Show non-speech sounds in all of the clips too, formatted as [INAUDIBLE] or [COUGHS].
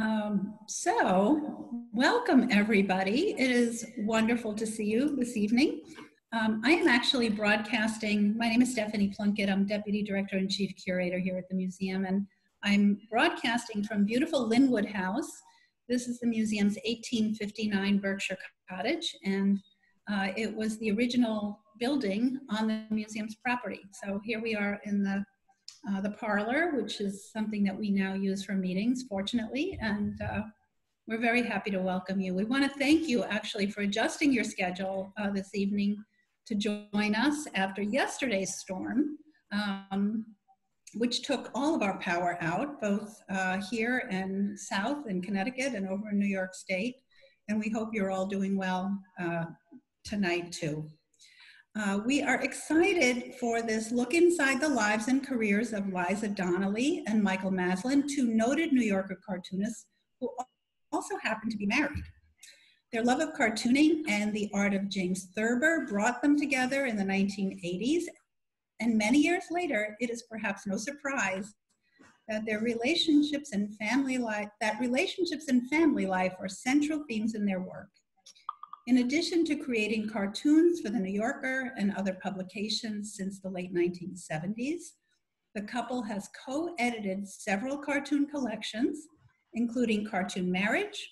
Um, so, welcome everybody. It is wonderful to see you this evening. Um, I am actually broadcasting. My name is Stephanie Plunkett. I'm Deputy Director and Chief Curator here at the museum, and I'm broadcasting from beautiful Linwood House. This is the museum's 1859 Berkshire Cottage, and uh, it was the original building on the museum's property. So here we are in the uh, the parlor, which is something that we now use for meetings, fortunately, and uh, we're very happy to welcome you. We want to thank you actually for adjusting your schedule uh, this evening to join us after yesterday's storm, um, which took all of our power out, both uh, here and south in Connecticut and over in New York State. And we hope you're all doing well uh, tonight too. Uh, we are excited for this look inside the lives and careers of Liza Donnelly and Michael Maslin, two noted New Yorker cartoonists who also happen to be married. Their love of cartooning and the art of James Thurber brought them together in the 1980s. And many years later, it is perhaps no surprise that their relationships and family life, that relationships and family life are central themes in their work. In addition to creating cartoons for the New Yorker and other publications since the late 1970s, the couple has co-edited several cartoon collections, including Cartoon Marriage,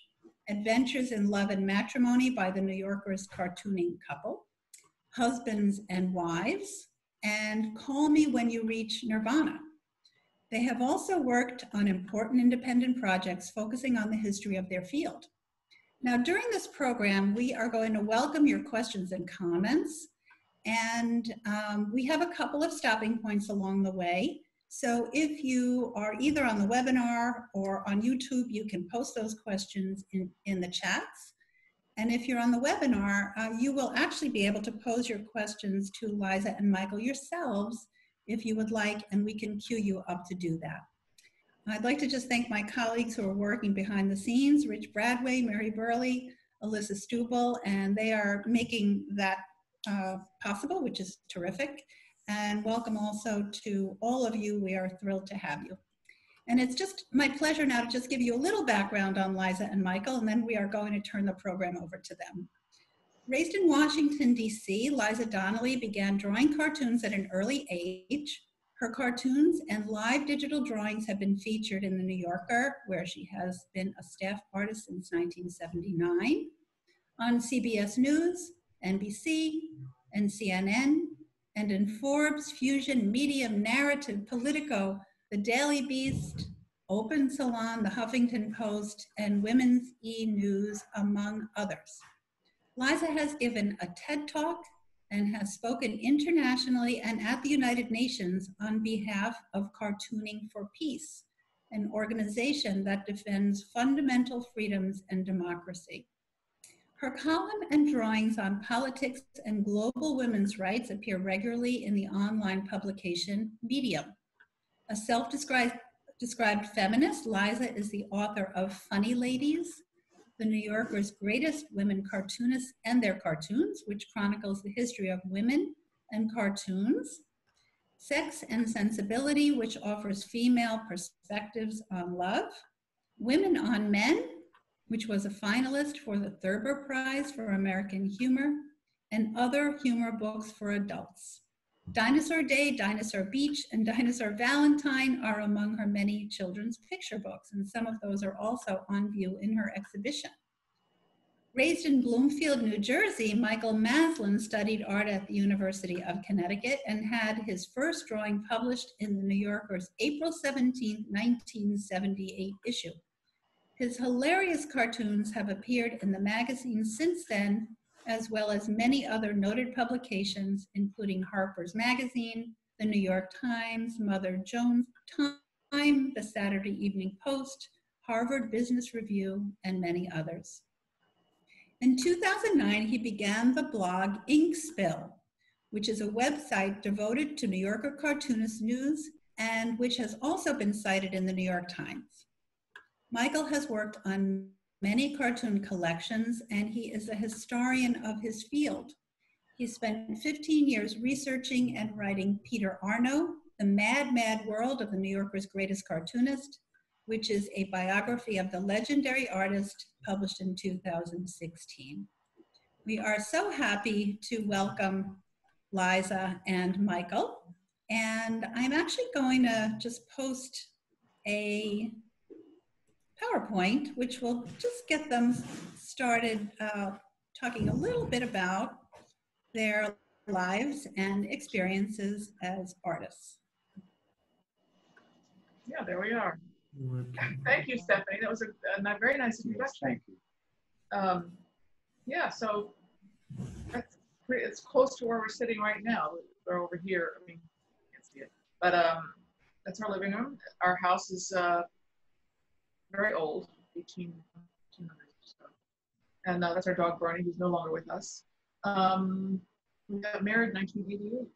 Adventures in Love and Matrimony by the New Yorker's cartooning couple, Husbands and Wives, and Call Me When You Reach Nirvana. They have also worked on important independent projects focusing on the history of their field. Now, during this program, we are going to welcome your questions and comments, and um, we have a couple of stopping points along the way. So if you are either on the webinar or on YouTube, you can post those questions in, in the chats. And if you're on the webinar, uh, you will actually be able to pose your questions to Liza and Michael yourselves if you would like, and we can queue you up to do that. I'd like to just thank my colleagues who are working behind the scenes, Rich Bradway, Mary Burley, Alyssa Stubel, and they are making that uh, possible, which is terrific and welcome also to all of you. We are thrilled to have you. And it's just my pleasure now to just give you a little background on Liza and Michael, and then we are going to turn the program over to them. Raised in Washington, D.C., Liza Donnelly began drawing cartoons at an early age. Her cartoons and live digital drawings have been featured in The New Yorker, where she has been a staff artist since 1979, on CBS News, NBC, and CNN, and in Forbes, Fusion, Medium, Narrative, Politico, The Daily Beast, Open Salon, The Huffington Post, and Women's E! News, among others. Liza has given a TED Talk and has spoken internationally and at the United Nations on behalf of Cartooning for Peace, an organization that defends fundamental freedoms and democracy. Her column and drawings on politics and global women's rights appear regularly in the online publication Medium. A self-described described feminist, Liza is the author of Funny Ladies, the New Yorker's greatest women cartoonists and their cartoons, which chronicles the history of women and cartoons, Sex and Sensibility, which offers female perspectives on love, Women on Men, which was a finalist for the Thurber Prize for American Humor, and other humor books for adults. Dinosaur Day, Dinosaur Beach, and Dinosaur Valentine are among her many children's picture books, and some of those are also on view in her exhibition. Raised in Bloomfield, New Jersey, Michael Maslin studied art at the University of Connecticut and had his first drawing published in the New Yorker's April 17, 1978 issue. His hilarious cartoons have appeared in the magazine since then, as well as many other noted publications, including Harper's Magazine, the New York Times, Mother Jones Time, the Saturday Evening Post, Harvard Business Review, and many others. In 2009, he began the blog Ink Spill, which is a website devoted to New Yorker cartoonist news and which has also been cited in the New York Times. Michael has worked on many cartoon collections and he is a historian of his field. He spent 15 years researching and writing Peter Arno, The Mad, Mad World of the New Yorker's Greatest Cartoonist, which is a biography of the legendary artist published in 2016. We are so happy to welcome Liza and Michael. And I'm actually going to just post a PowerPoint, which will just get them started uh, talking a little bit about their lives and experiences as artists. Yeah, there we are. Thank you, Stephanie. That was a, a very nice introduction. Thank you. Um, yeah, so that's pretty, it's close to where we're sitting right now. We're over here. I mean, you can't see it, but um, that's our living room. Our house is uh, very old, 18, 1800s or so. And uh, that's our dog Barney, who's no longer with us. Um, we got married in 1988.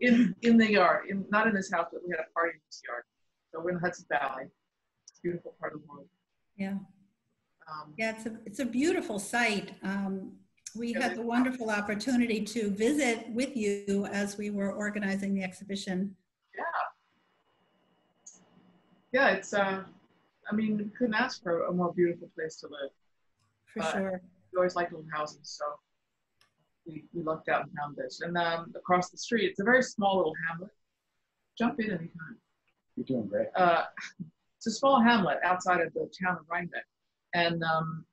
in in the yard, in not in this house, but we had a party in this yard. So we're in the Hudson Valley. It's a beautiful part of the world. Yeah. Um, Yeah, it's a, it's a beautiful site. Um, we Yeah, had the wonderful opportunity to visit with you as we were organizing the exhibition. Yeah. Yeah, it's uh, I mean, couldn't ask for a more beautiful place to live. For Uh, sure. We always liked little houses, so we, we lucked out and found this. And um, across the street, it's a very small little hamlet. Jump in anytime. You're doing great. uh, [LAUGHS] it's a small hamlet outside of the town of Rhinebeck, and um,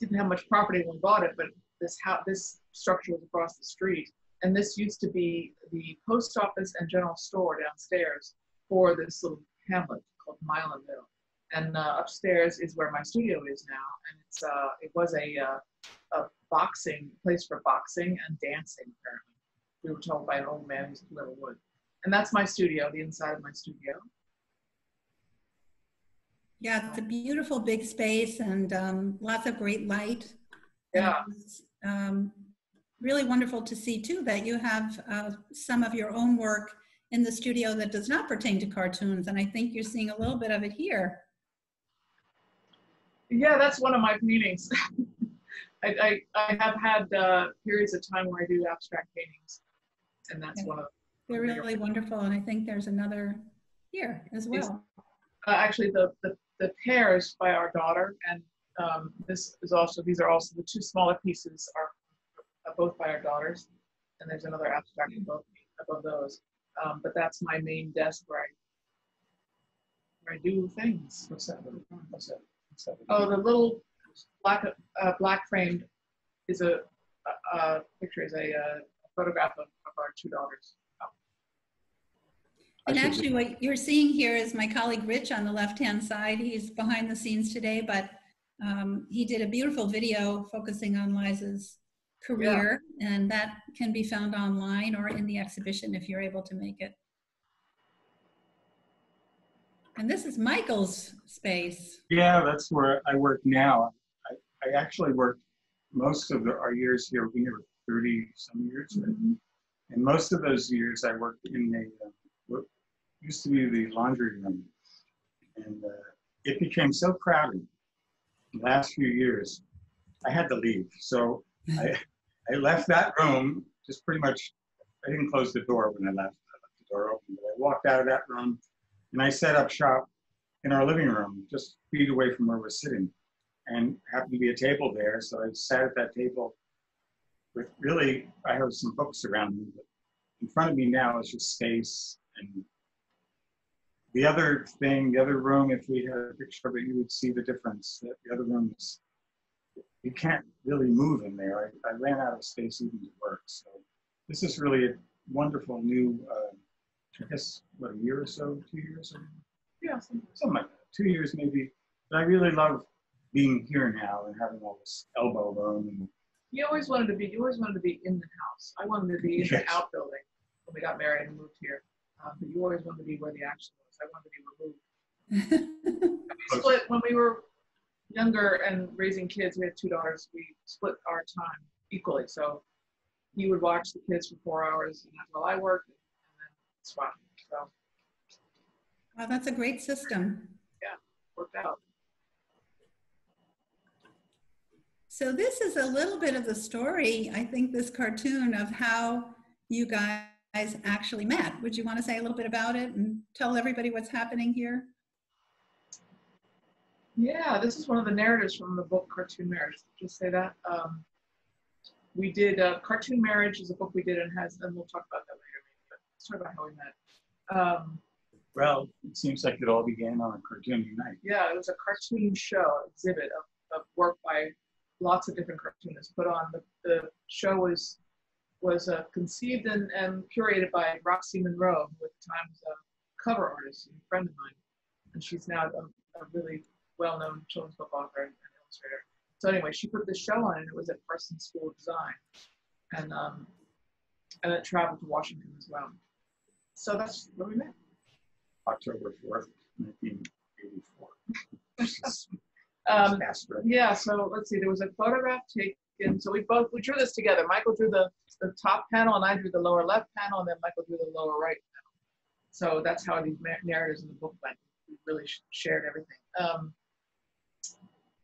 didn't have much property when we bought it, but this house, this structure was across the street, and this used to be the post office and general store downstairs for this little hamlet called Milanville. And uh, upstairs is where my studio is now, and it's uh, it was a uh, a boxing place for boxing and dancing. Apparently, we were told by an old man who's from Littlewood, and that's my studio, the inside of my studio. Yeah, it's a beautiful big space and um, lots of great light. Yeah. it's, Um, really wonderful to see too that you have uh, some of your own work in the studio that does not pertain to cartoons. And I think you're seeing a little bit of it here. Yeah, that's one of my paintings. [LAUGHS] I, I, I have had uh, periods of time where I do abstract paintings, and that's Okay. one of. They're really wonderful. And I think there's another here as well. Uh, actually, the, the the pear is by our daughter, and um, this is also these are also the two smaller pieces are, are both by our daughters, and there's another abstract above above those. Um, but that's my main desk where I where I do things. What's that? What's that? What's that? Oh, the little black uh, black framed is a, a, a picture is a, uh photograph of, of our two daughters. And actually, what you're seeing here is my colleague Rich on the left-hand side. He's behind the scenes today, but um, he did a beautiful video focusing on Liza's career, and that can be found online or in the exhibition if you're able to make it. And this is Michael's space. Yeah, that's where I work now. I, I actually worked most of the, our years here. Been here 30 some years. Mm-hmm. And most of those years I worked in the, uh, what used to be the laundry room. And uh, it became so crowded the last few years, I had to leave. So I, [LAUGHS] I left that room, just pretty much, I didn't close the door when I left. I left the door open, but I walked out of that room and I set up shop in our living room, just feet away from where we're sitting. And happened to be a table there, so I sat at that table with really, I have some books around me, but in front of me now is just space. And the other thing, the other room, if we had a picture of it, you would see the difference. The other room is, you can't really move in there. I, I ran out of space even to work. So this is really a wonderful new, uh, I guess, what, a year or so, two years, or Yeah, some- something like that, two years maybe. But I really love being here now and having all this elbow room and you always wanted to be. You always wanted to be in the house. I wanted to be in the outbuilding when we got married and moved here. Um, but you always wanted to be where the action was. I wanted to be removed. [LAUGHS] And we split when we were younger and raising kids. We had two daughters. We split our time equally. So he would watch the kids for four hours, and while I worked, and then swap. So Wow, that's a great system. Yeah, worked out. So this is a little bit of the story, I think, this cartoon of how you guys actually met. Would you want to say a little bit about it and tell everybody what's happening here? Yeah, this is one of the narratives from the book Cartoon Marriage. Just say that. Um, we did uh, Cartoon Marriage is a book we did and has, and we'll talk about that later. But let's talk about how we met. Um, Well, it seems like it all began on a cartoon unite. yeah, it was a cartoon show exhibit of, of work by lots of different cartoonists put on. The, the show was was uh, conceived and, and curated by Roxie Munro, who at the time was a cover artist and a friend of mine, and she's now a, a really well-known children's book author and, and illustrator. So anyway, she put this show on, and it was at Parsons School of Design, and um, and it traveled to Washington as well. So that's where we met. October 4th, 1984. [LAUGHS] Um. Yeah, so let's see, there was a photograph taken, so we both, we drew this together. Michael drew the, the top panel and I drew the lower left panel and then Michael drew the lower right panel. So that's how these narratives in the book went. We really sh- shared everything. Um,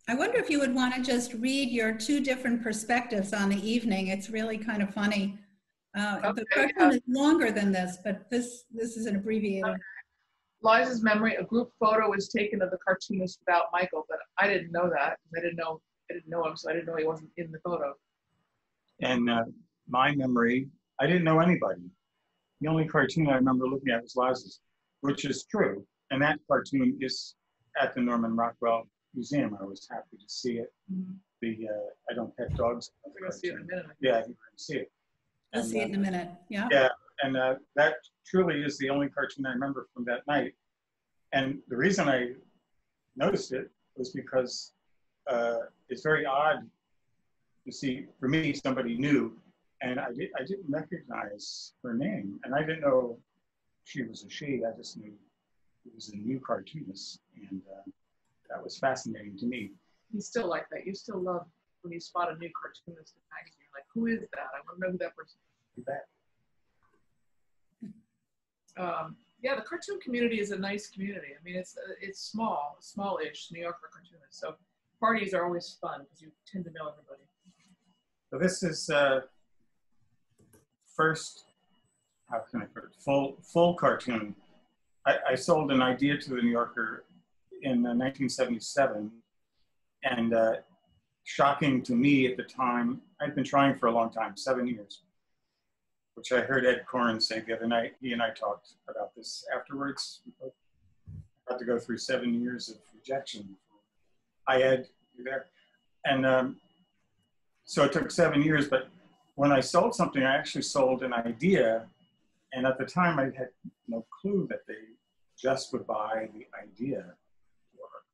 I wonder if you would want to just read your two different perspectives on the evening. It's really kind of funny. Uh, the Okay, cartoon is longer than this, but this this is an abbreviated. Liza's memory, a group photo was taken of the cartoonist without Michael, but I didn't know that. I didn't know, I didn't know him, so I didn't know he wasn't in the photo. And uh, my memory, I didn't know anybody. The only cartoon I remember looking at was Liza's, which is true. And that cartoon is at the Norman Rockwell Museum. I was happy to see it. The uh, I don't pet dogs. We're gonna see it in a minute. Yeah, you can see it. We'll And, see it uh, in a minute. Yeah. Yeah. And uh, that truly is the only cartoon I remember from that night. And the reason I noticed it was because uh, it's very odd to see, for me, somebody new, and I, did, I didn't recognize her name. And I didn't know she was a she, I just knew it was a new cartoonist. And uh, that was fascinating to me. You still like that. You still love when you spot a new cartoonist in a magazine. You're like, who is that? I want to know who that person You bet. um, yeah, the cartoon community is a nice community. I mean, it's uh, it's small, small-ish New Yorker cartoonists. So parties are always fun because you tend to know everybody. So this is uh, first, how can I put it, full, full cartoon. I, I sold an idea to the New Yorker in uh, 1977, and uh, shocking to me at the time, I'd been trying for a long time, seven years, which I heard Ed Koren say the other night. He and I talked about this afterwards. Had to go through seven years of rejection. I had you there? And um, so it took seven years, but when I sold something, I actually sold an idea. And at the time, I had no clue that they just would buy the idea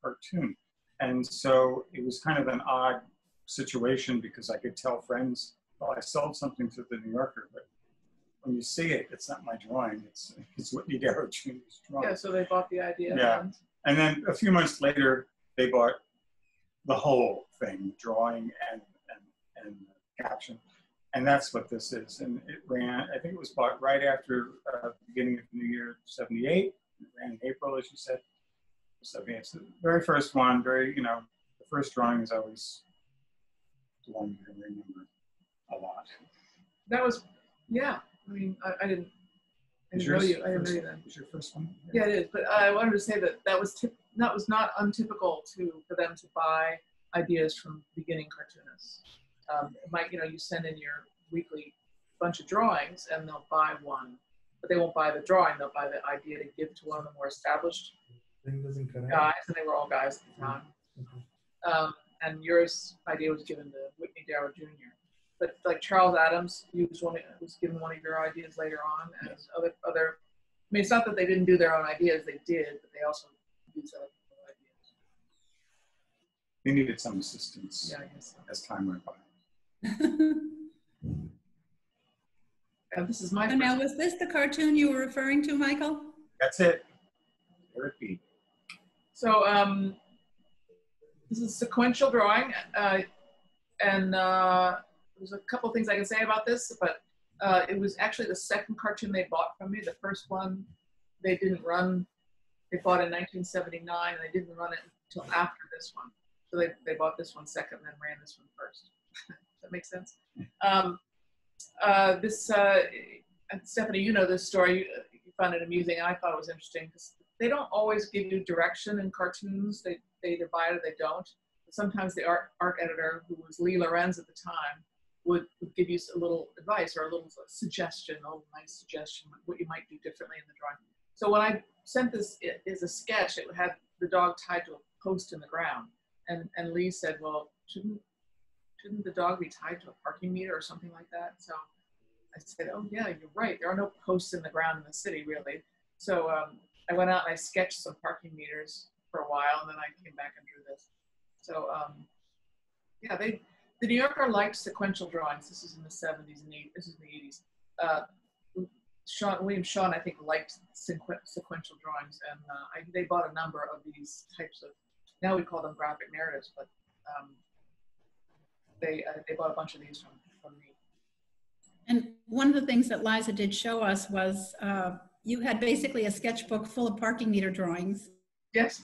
cartoon. And so it was kind of an odd situation because I could tell friends, well, I sold something to the New Yorker, but when you see it, it's not my drawing. It's, it's Whitney Darrow Jr.'s drawing. Yeah, so they bought the idea. Yeah. and- And then a few months later, they bought the whole thing, drawing and, and, and caption. And that's what this is. And it ran, I think it was bought right after uh, beginning of the new year, 78. It ran in April, as you said. 78. it's the very first one, very, you know, the first drawing is always the one you can remember a lot. That was, yeah. I mean, I, I didn't, I didn't know you. I didn't know you then. Was your first one? Yeah, it is. But I wanted to say that that was tip, that was not untypical to for them to buy ideas from beginning cartoonists. Um, it might you know you send in your weekly bunch of drawings and they'll buy one, but they won't buy the drawing. They'll buy the idea to give to one of the more established Thing doesn't cut out. guys, and they were all guys at the time. Okay. Um, and yours idea was given to Whitney Darrow Jr. But like Charles Addams used one, was given one of your ideas later on, and Yes. other other. I mean, it's not that they didn't do their own ideas; they did, but they also used other people's ideas. They needed some assistance Yeah, I guess. So. as time went by. [LAUGHS] And this is my. So now, was this the cartoon you were referring to, Michael? That's it. Eric B. So um, this is sequential drawing, uh, and uh, there's a couple things I can say about this, but uh, it was actually the second cartoon they bought from me. The first one they didn't run. They bought in 1979, and they didn't run it until after this one. So they, they bought this one second, and then ran this one first. [LAUGHS] Does that make sense? Um, uh, this uh, Stephanie, you know this story. You, you found it amusing. I thought it was interesting because they don't always give you direction in cartoons. They they either buy it or they don't. But sometimes the art art editor, who was Lee Lorenz at the time, would, would give you a little advice or a little suggestion, a little nice suggestion, what you might do differently in the drawing. So when I sent this is a sketch, it had the dog tied to a post in the ground, and and Lee said, well, shouldn't shouldn't the dog be tied to a parking meter or something like that? So I said, oh yeah, you're right. There are no posts in the ground in the city really. So um, I went out and I sketched some parking meters for a while, and then I came back and drew this. So um, yeah, they the New Yorker liked sequential drawings. This is in the 70s and 80s. This is the 80s. Uh, Shawn, William Shawn, I think, liked sequ sequential drawings, and uh, I, they bought a number of these types of. Now we call them graphic narratives, but um, they uh, they bought a bunch of these from from me. And one of the things that Liza did show us was uh, you had basically a sketchbook full of parking meter drawings. Yes.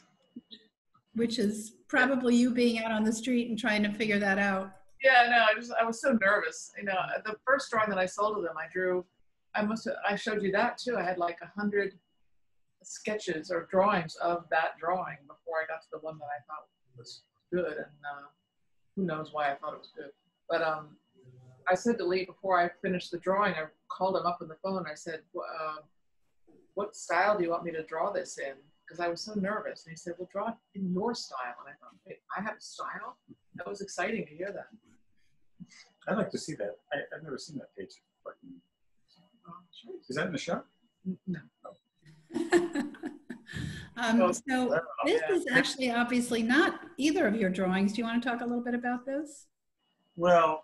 Which is probably you being out on the street and trying to figure that out. Yeah, no, I just I was so nervous. You know, the first drawing that I sold to them, I drew. I must have, I showed you that too. I had like a hundred sketches or drawings of that drawing before I got to the one that I thought was good, and uh, who knows why I thought it was good. But um, I said to Lee before I finished the drawing, I called him up on the phone. I said, uh, "What style do you want me to draw this in?" Because I was so nervous. And he said, "Well, draw it in your style." And I thought, "Wait, I have a style." That was exciting to hear that. I'd like to see that. I, have never seen that page. Is that in the show? No. [LAUGHS] um, oh, so this is actually obviously not either of your drawings. Do you want to talk a little bit about this? Well,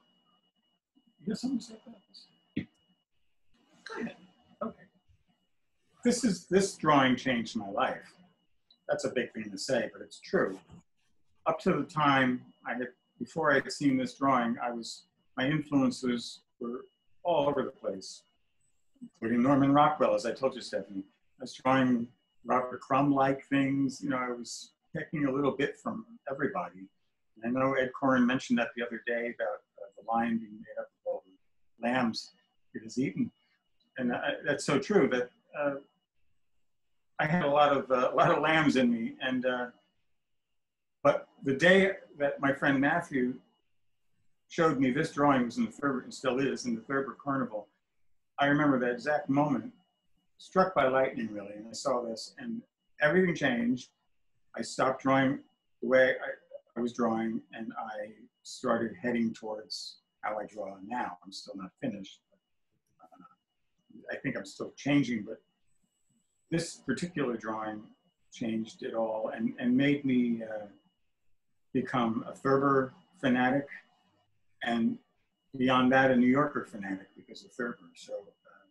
you got something to say about this? Go ahead. Okay. This is this drawing changed my life. That's a big thing to say, but it's true. Up to the time I had before I had seen this drawing, I was my influences were all over the place, including Norman Rockwell, as I told you, Stephanie. I was drawing Robert Crumb-like things. You know, I was taking a little bit from everybody. And I know Ed Koren mentioned that the other day about uh, the lion being made up of all the lambs it has eaten, and uh, that's so true. That uh, I had a lot of uh, a lot of lambs in me, and uh, but the day that my friend Matthew showed me this drawing was in the Thurber, and still is, in the Thurber Carnival. I remember that exact moment, struck by lightning really, and I saw this, and everything changed. I stopped drawing the way I, I was drawing, and I started heading towards how I draw now. I'm still not finished. But, uh, I think I'm still changing, but this particular drawing changed it all and, and made me uh, become a Thurber fanatic and beyond that, a New Yorker fanatic because of Thurber. So uh,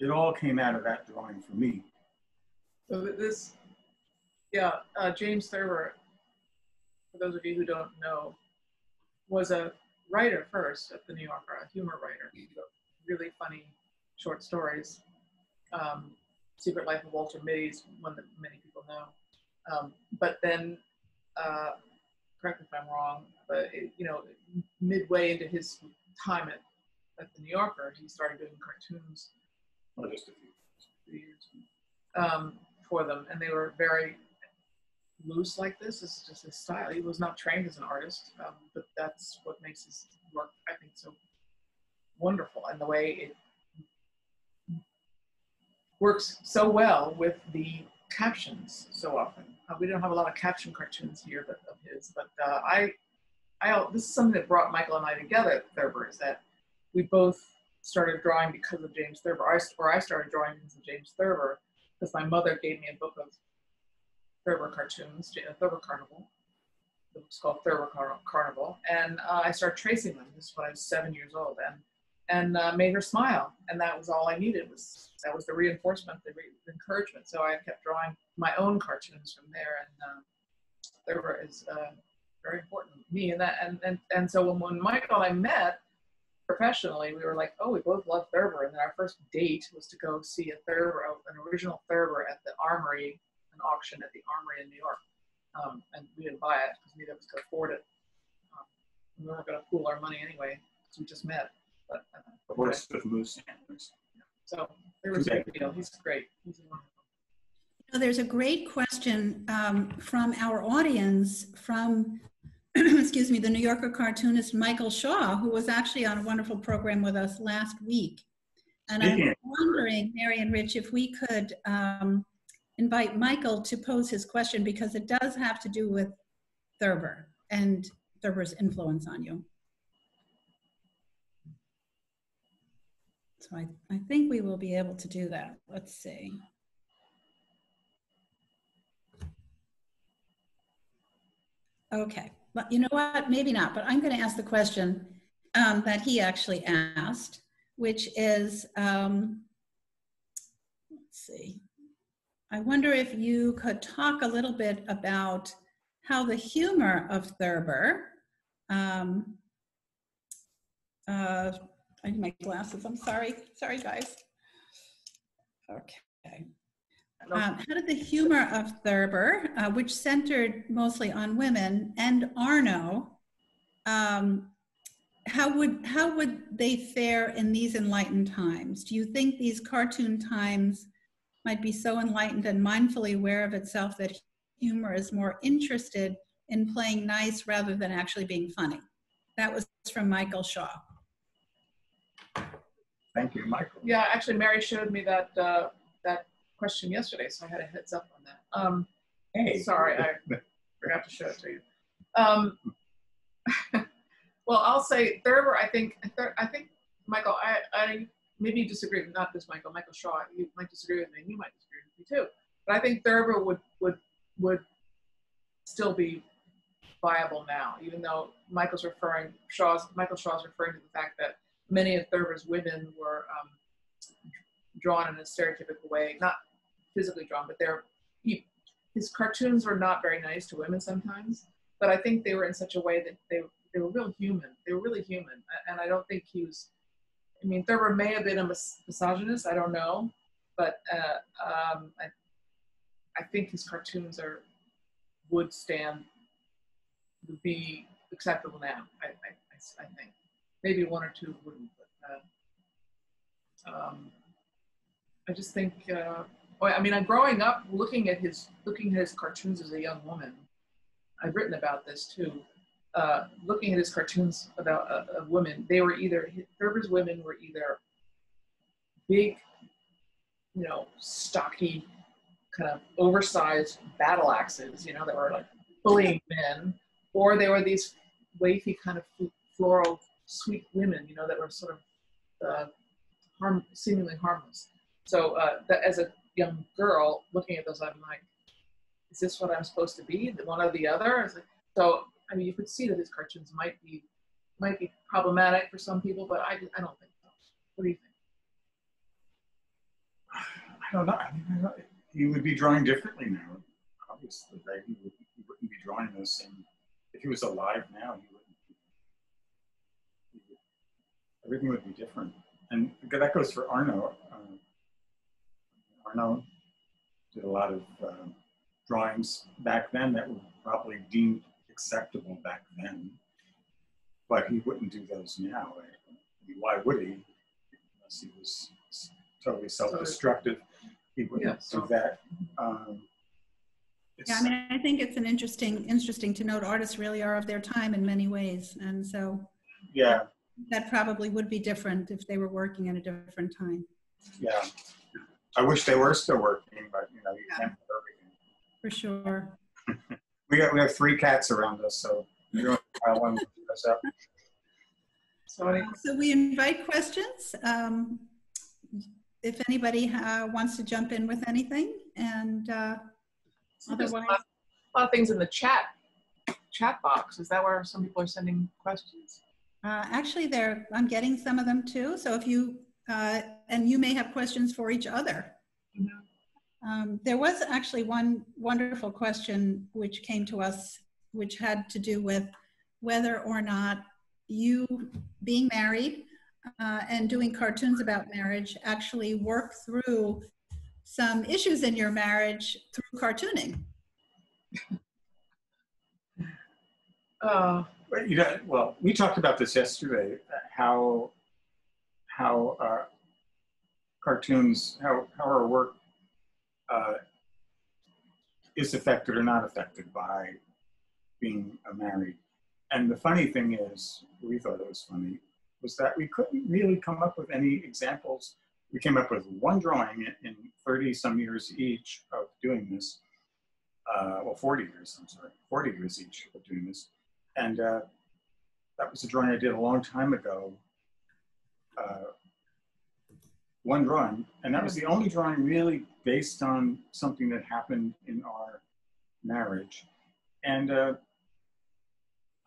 it all came out of that drawing for me. So this, yeah, uh, James Thurber, for those of you who don't know, was a writer first at the New Yorker, a humor writer. Really funny short stories. Um, Secret Life of Walter Mitty is one that many people know. Um, but then uh, correct me if I'm wrong, but it, you know, midway into his time at, at the New Yorker, he started doing cartoons. Well, just a few years um, for them, and they were very loose like this. This is just his style. He was not trained as an artist, um, but that's what makes his work, I think, so wonderful, and the way it works so well with the captions so often. Uh, we don't have a lot of caption cartoons here but, of his, but uh, I, I, this is something that brought Michael and I together at Thurber, is that we both started drawing because of James Thurber, I, or I started drawing because of James Thurber, because my mother gave me a book of Thurber cartoons, Thurber Carnival. The book's called Thurber Car Carnival, and uh, I started tracing them. This is when I was seven years old, and and uh, made her smile, and that was all I needed. Was that was the reinforcement, the, re encouragement. So I kept drawing my own cartoons from there, and uh, there is uh, very important to me. And that, and and and so when, when Michael and I met professionally, we were like, oh, we both love Thurber. And then our first date was to go see a Thurber, an original Thurber at the Armory, an auction at the Armory in New York. Um, and we didn't buy it because neither of us could afford it. Um, we weren't going to pool our money anyway, so we just met. Horse with moose. So there was a big deal. He's great. He's wonderful. So there's a great question um, from our audience from, [CLEARS THROAT] excuse me, the New Yorker cartoonist Michael Shaw, who was actually on a wonderful program with us last week. And I'm wondering, Mary and Rich, if we could um, invite Michael to pose his question because it does have to do with Thurber and Thurber's influence on you. So I, I think we will be able to do that. Let's see. Okay, but you know what? Maybe not, but I'm going to ask the question um, that he actually asked, which is, um, let's see. I wonder if you could talk a little bit about how the humor of Thurber, um, uh, I need my glasses, I'm sorry, sorry guys. Okay. Um, how did the humor of Thurber, uh, which centered mostly on women, and Arno, um, how would how would they fare in these enlightened times? Do you think these cartoon times might be so enlightened and mindfully aware of itself that humor is more interested in playing nice rather than actually being funny? That was from Michael Shaw. Thank you, Michael. Yeah, actually, Mary showed me that uh, that question yesterday, so I had a heads up on that. Um, Hey. Sorry, I [LAUGHS] forgot to show it to you. Um, [LAUGHS] well, I'll say Thurber. I think I think Michael. I, I maybe you disagree. Not this Michael. Michael Shaw. You might disagree with me. and You might disagree with me too. But I think Thurber would would would still be viable now, even though Michael's referring Shaw's Michael Shaw's referring to the fact that many of Thurber's women were um, drawn in a stereotypical way, not physically drawn, but they're he, his cartoons were not very nice to women sometimes. But I think they were in such a way that they they were real human. They were really human, and I don't think he was. I mean, Thurber may have been a mis- misogynist. I don't know, but uh, um, I I think his cartoons are would stand would be acceptable now. I I, I, I think maybe one or two wouldn't, but. Uh, um, I just think, uh, well, I mean, I'm growing up looking at his looking at his cartoons as a young woman. I've written about this too. Uh, looking at his cartoons about uh, women, they were either Thurber's women were either big, you know, stocky, kind of oversized battle axes, you know, that were like bullying men, or they were these wavy kind of floral, sweet women, you know, that were sort of uh, harm, seemingly harmless. So uh, that as a young girl looking at those, I'm like, is this what I'm supposed to be? The one or the other? Like, so I mean, you could see that his cartoons might be might be problematic for some people, but I, I don't think so. What do you think? I don't know. He would be drawing differently now, obviously, right? He, would, wouldn't be drawing those same. If he was alive now. He would, everything would be different, and that goes for Arno. Uh, Arno did a lot of uh, drawings back then that were probably deemed acceptable back then, but he wouldn't do those now. I mean, why would he? Unless he was totally self-destructive, he wouldn't Yeah, do that. Um, it's, Yeah, I mean, I think it's an interesting, interesting to note artists really are of their time in many ways. And so yeah, that probably would be different if they were working at a different time, yeah. I wish they were still working, but you know, you Yeah. can't do everything. for sure. [LAUGHS] We got we have three cats around us, so you don't pile one of us up. So any, So we invite questions. Um, If anybody uh, wants to jump in with anything and uh, there's a otherwise, lot, a lot of things in the chat chat box. Is that where some people are sending questions? Uh, actually there, I'm getting some of them too. So if you, uh, and you may have questions for each other. Um, there was actually one wonderful question which came to us, which had to do with whether or not you being married uh, and doing cartoons about marriage actually work through some issues in your marriage through cartooning. Uh, But, you know, well, we talked about this yesterday. uh, How how uh, cartoons, how, how our work uh, is affected or not affected by being married. And the funny thing is, we thought it was funny, was that we couldn't really come up with any examples. We came up with one drawing in 30 some years each of doing this. Uh, well, 40 years, I'm sorry, 40 years each of doing this. And uh, that was a drawing I did a long time ago. Uh, one drawing, and that was the only drawing really based on something that happened in our marriage. And uh,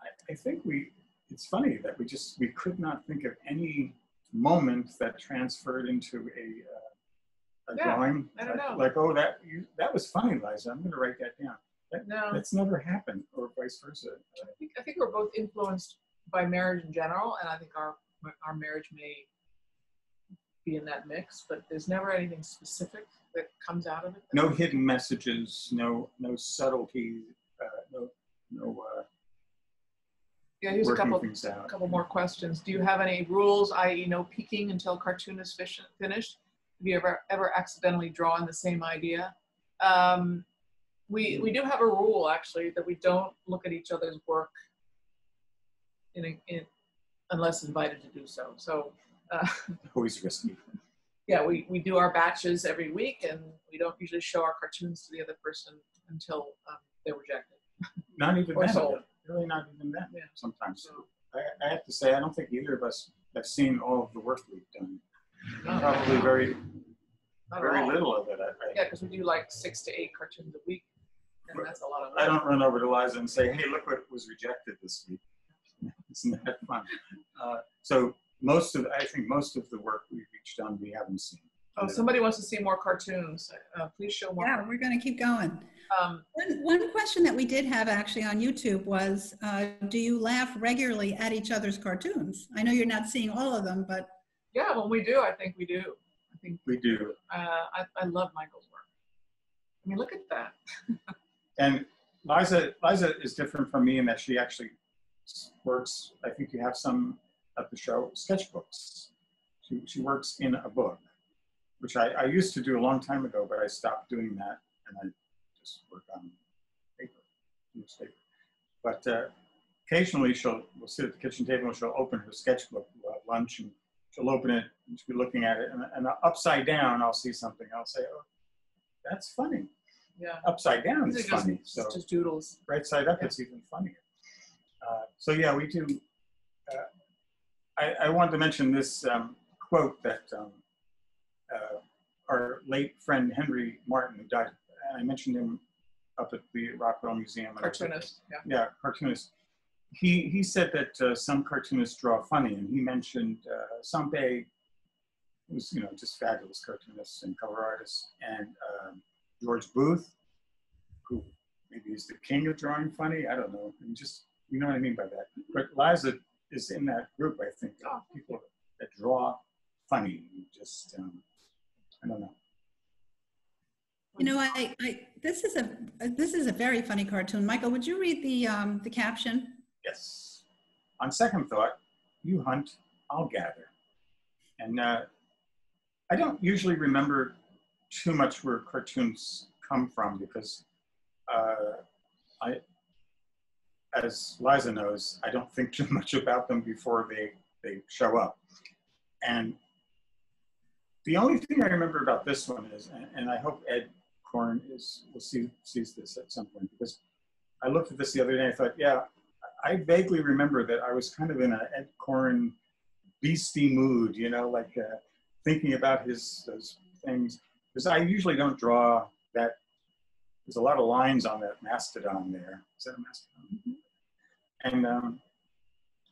I, I think we, it's funny that we just, we could not think of any moment that transferred into a, uh, a Yeah, drawing. I don't like, know. like, oh, that, you, that was funny, Liza, I'm gonna write that down. No, That's never happened, or vice versa. I think, I think we're both influenced by marriage in general, and I think our, our marriage may be in that mix, but there's never anything specific that comes out of it. no hidden messages, no, no subtlety, uh, no, no, uh, Yeah, here's a couple, a couple more questions. Do you have any rules, i.e. no peeking until cartoon is fish- finished? Have you ever, ever accidentally drawn the same idea? Um, we, we do have a rule, actually, that we don't look at each other's work in, a- in, unless invited to do so. So, uh, [LAUGHS] Always risky. yeah, we, we do our batches every week, and we don't usually show our cartoons to the other person until um, they're rejected. [LAUGHS] Not even Or that, sold. really not even that Yeah. sometimes. So, I, I have to say, I don't think either of us have seen all of the work we've done. Probably very, not very little of it. I, Yeah, because we do like six to eight cartoons a week, and that's a lot of. I, I don't run over to Liza and say, hey, look what was rejected this week. [LAUGHS] Isn't that fun? Uh, so most of, I think most of the work we've each done, we haven't seen. Oh, somebody wants to see more cartoons. Uh, please show more. Yeah, we're going to keep going. Um, One, one question that we did have actually on YouTube was, uh, do you laugh regularly at each other's cartoons? I know you're not seeing all of them, but yeah, when we do, I think we do. I think We do. uh, I, I love Michael's work. I mean, look at that. [LAUGHS] And Liza, Liza is different from me in that she actually works, I think you have some at the show, sketchbooks. She, she works in a book, which I, I used to do a long time ago, but I stopped doing that and I just work on paper, newspaper. But uh, occasionally she'll, we'll sit at the kitchen table and she'll open her sketchbook, have lunch and she'll open it and she'll be looking at it and, and upside down, I'll see something, I'll say, oh, that's funny. Yeah. Upside down is just, funny, so just doodles. right side up, Yeah. it's even funnier. Uh, so yeah, we do. Uh, I, I wanted to mention this um, quote that um, uh, our late friend Henry Martin, who died, I mentioned him up at the Rockwell Museum. Cartoonist. Yeah. yeah, cartoonist. He he said that uh, some cartoonists draw funny, and he mentioned uh, Sempé, who's you know just fabulous cartoonists and cover artists, and um, George Booth, who maybe is the king of drawing funny. I don't know. Just you know what I mean by that. But Liza is in that group, I think, of people that draw funny. Just um, I don't know. you know, I, I this is a this is a very funny cartoon. Michael, would you read the um, the caption? Yes. On second thought, you hunt, I'll gather. And uh, I don't usually remember too much where cartoons come from because uh, I, as Liza knows, I don't think [LAUGHS] too much about them before they, they show up. And the only thing I remember about this one is, and, and I hope Ed Koren is will see sees this at some point because I looked at this the other day I thought, yeah, I vaguely remember that I was kind of in an Ed Koren beastie mood, you know, like uh, thinking about his those things. Because I usually don't draw that. There's a lot of lines on that mastodon there. Is that a mastodon? And um,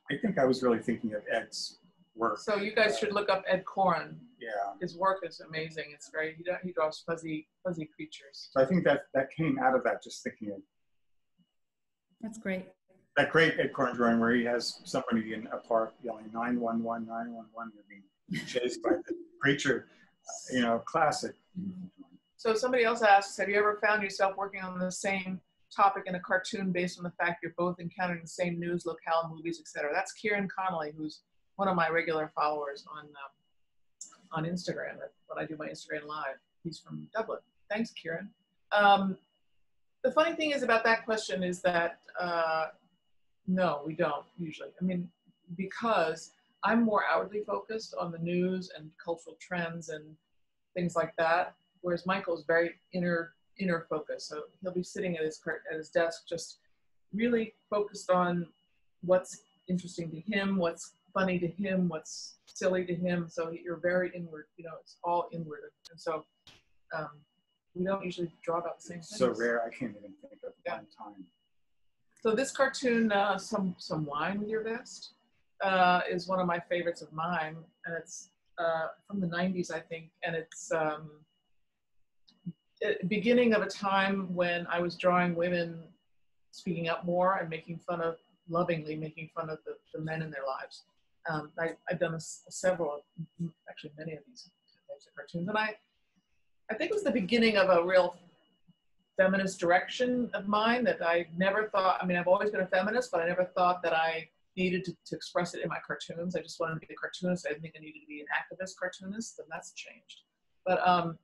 I think I was really thinking of Ed's work. So you guys should look up Ed Koren. Yeah. His work is amazing. It's great. He, he draws fuzzy, fuzzy creatures. So I think that that came out of that, just thinking of That's great. that great Ed Koren drawing where he has somebody in a park yelling 911, 911, and being chased by the creature. Uh, You know, classic. So somebody else asks, have you ever found yourself working on the same topic in a cartoon based on the fact you're both encountering the same news, locale, movies, etc.? That's Kieran Connolly, who's one of my regular followers on um, on Instagram when I do my Instagram live. He's from Dublin. Thanks, Kieran. Um, the funny thing is about that question is that uh, no, we don't usually. I mean, because I'm more outwardly focused on the news and cultural trends and things like that, whereas Michael's very inner inner focus. So he'll be sitting at his cart- at his desk, just really focused on what's interesting to him, what's funny to him, what's silly to him. So you're very inward. You know, it's all inward, and so um, we don't usually draw about the same things. So rare, I can't even think of Yeah. one time. So this cartoon, uh, some some wine with your vest, uh, is one of my favorites of mine, and it's uh, from the '90s, I think, and it's um, beginning of a time when I was drawing women speaking up more and making fun of lovingly making fun of the, the men in their lives. Um, I, I've done a s several, actually many of these types of cartoons, and I I think it was the beginning of a real feminist direction of mine that I never thought, I mean, I've always been a feminist, but I never thought that I needed to, to express it in my cartoons. I just wanted to be a cartoonist. I didn't think I needed to be an activist cartoonist, and that's changed. But um,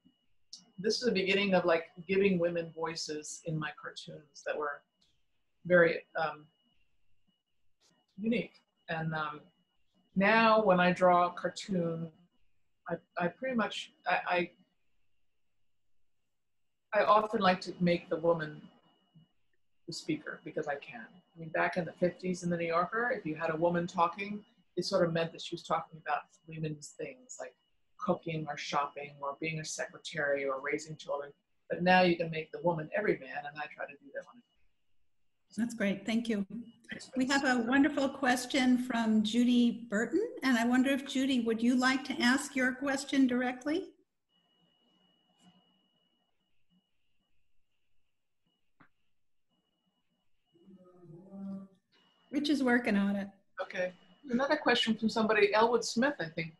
this is the beginning of like giving women voices in my cartoons that were very um, unique. And um, now when I draw a cartoon, I, I pretty much, I, I I often like to make the woman the speaker because I can. I mean, back in the 50s in the New Yorker, if you had a woman talking, it sort of meant that she was talking about women's things like cooking or shopping or being a secretary or raising children. But now you can make the woman every man, and I try to do that one. That's great. Thank you. We have a wonderful question from Judy Burton, and I wonder if Judy, would you like to ask your question directly? Rich is working on it. Okay. Another question from somebody, Elwood Smith, I think,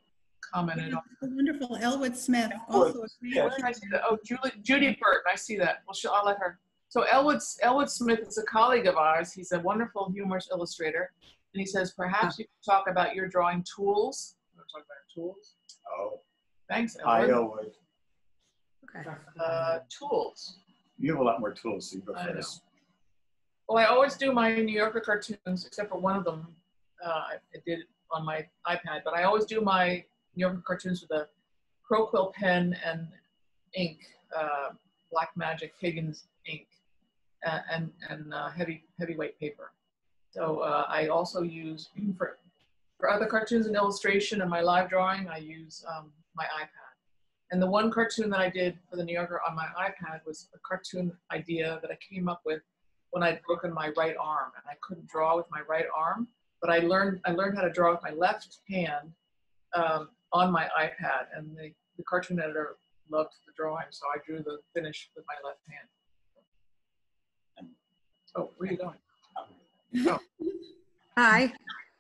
commented on. Wonderful Elwood Smith, also a Yeah. Where great did I see that? Oh, Julie, Judy Burton, I see that. Well, she'll, I'll let her. So Elwood, Elwood Smith is a colleague of ours. He's a wonderful humorous illustrator. And he says, perhaps you could talk about your drawing tools. You want to talk about tools? Oh, Thanks, Elwood. I Elwood. Okay. Uh, tools. You have a lot more tools, so you go I know. first. Well, I always do my New Yorker cartoons, except for one of them. Uh, I did on my iPad, but I always do my New Yorker cartoons with a Pro Quill pen and ink, uh, Black Magic Higgins ink, uh, and and uh, heavy heavyweight paper. So uh, I also use [CLEARS THROAT] for for other cartoons and illustration and my live drawing. I use um, my iPad. And the one cartoon that I did for the New Yorker on my iPad was a cartoon idea that I came up with when I'd broken my right arm and I couldn't draw with my right arm, but I learned I learned how to draw with my left hand um, on my iPad, and the, the cartoon editor loved the drawing, so I drew the finish with my left hand. Oh, where are you going? [LAUGHS] Hi.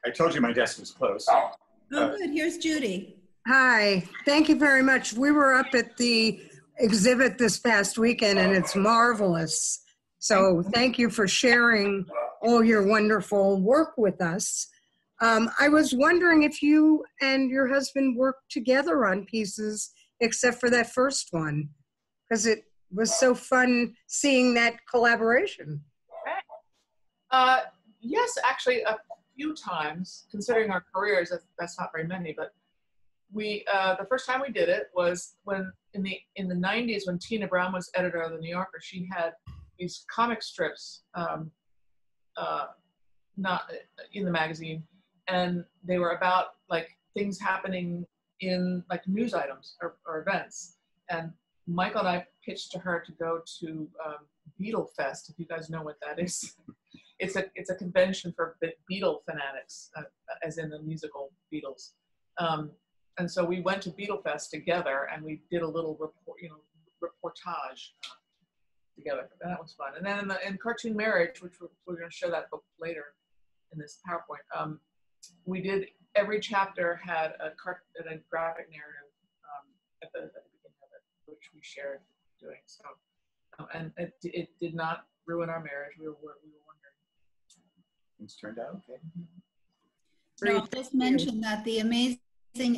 I told you my desk was closed. Oh, good. Here's Judy. Hi. Thank you very much. We were up at the exhibit this past weekend and it's marvelous. So thank you for sharing all your wonderful work with us. Um, I was wondering if you and your husband worked together on pieces except for that first one because it was so fun seeing that collaboration. Uh, yes, actually, a few times. Considering our careers, that's, not very many. But we, uh, the first time we did it was when in the in the '90s, when Tina Brown was editor of the New Yorker. She had these comic strips, um, uh, not in the magazine, and they were about like things happening in like news items or, or events. And Michael and I pitched to her to go to um, Beatle Fest, if you guys know what that is. [LAUGHS] it's a it's a convention for Be- Beatle fanatics, uh, as in the musical Beatles. Um, and so we went to Beatle Fest together, and we did a little report, you know, reportage uh, together. And that was fun. And then in, the, in Cartoon Marriage, which we're, we're going to show that book later in this PowerPoint, um, we did every chapter had a, cart, a graphic narrative um, at, the, at the beginning of it, which we shared doing. So, um, and it, it did not ruin our marriage. We were we were wondering. Things turned out okay. So I'll just mention that the amazing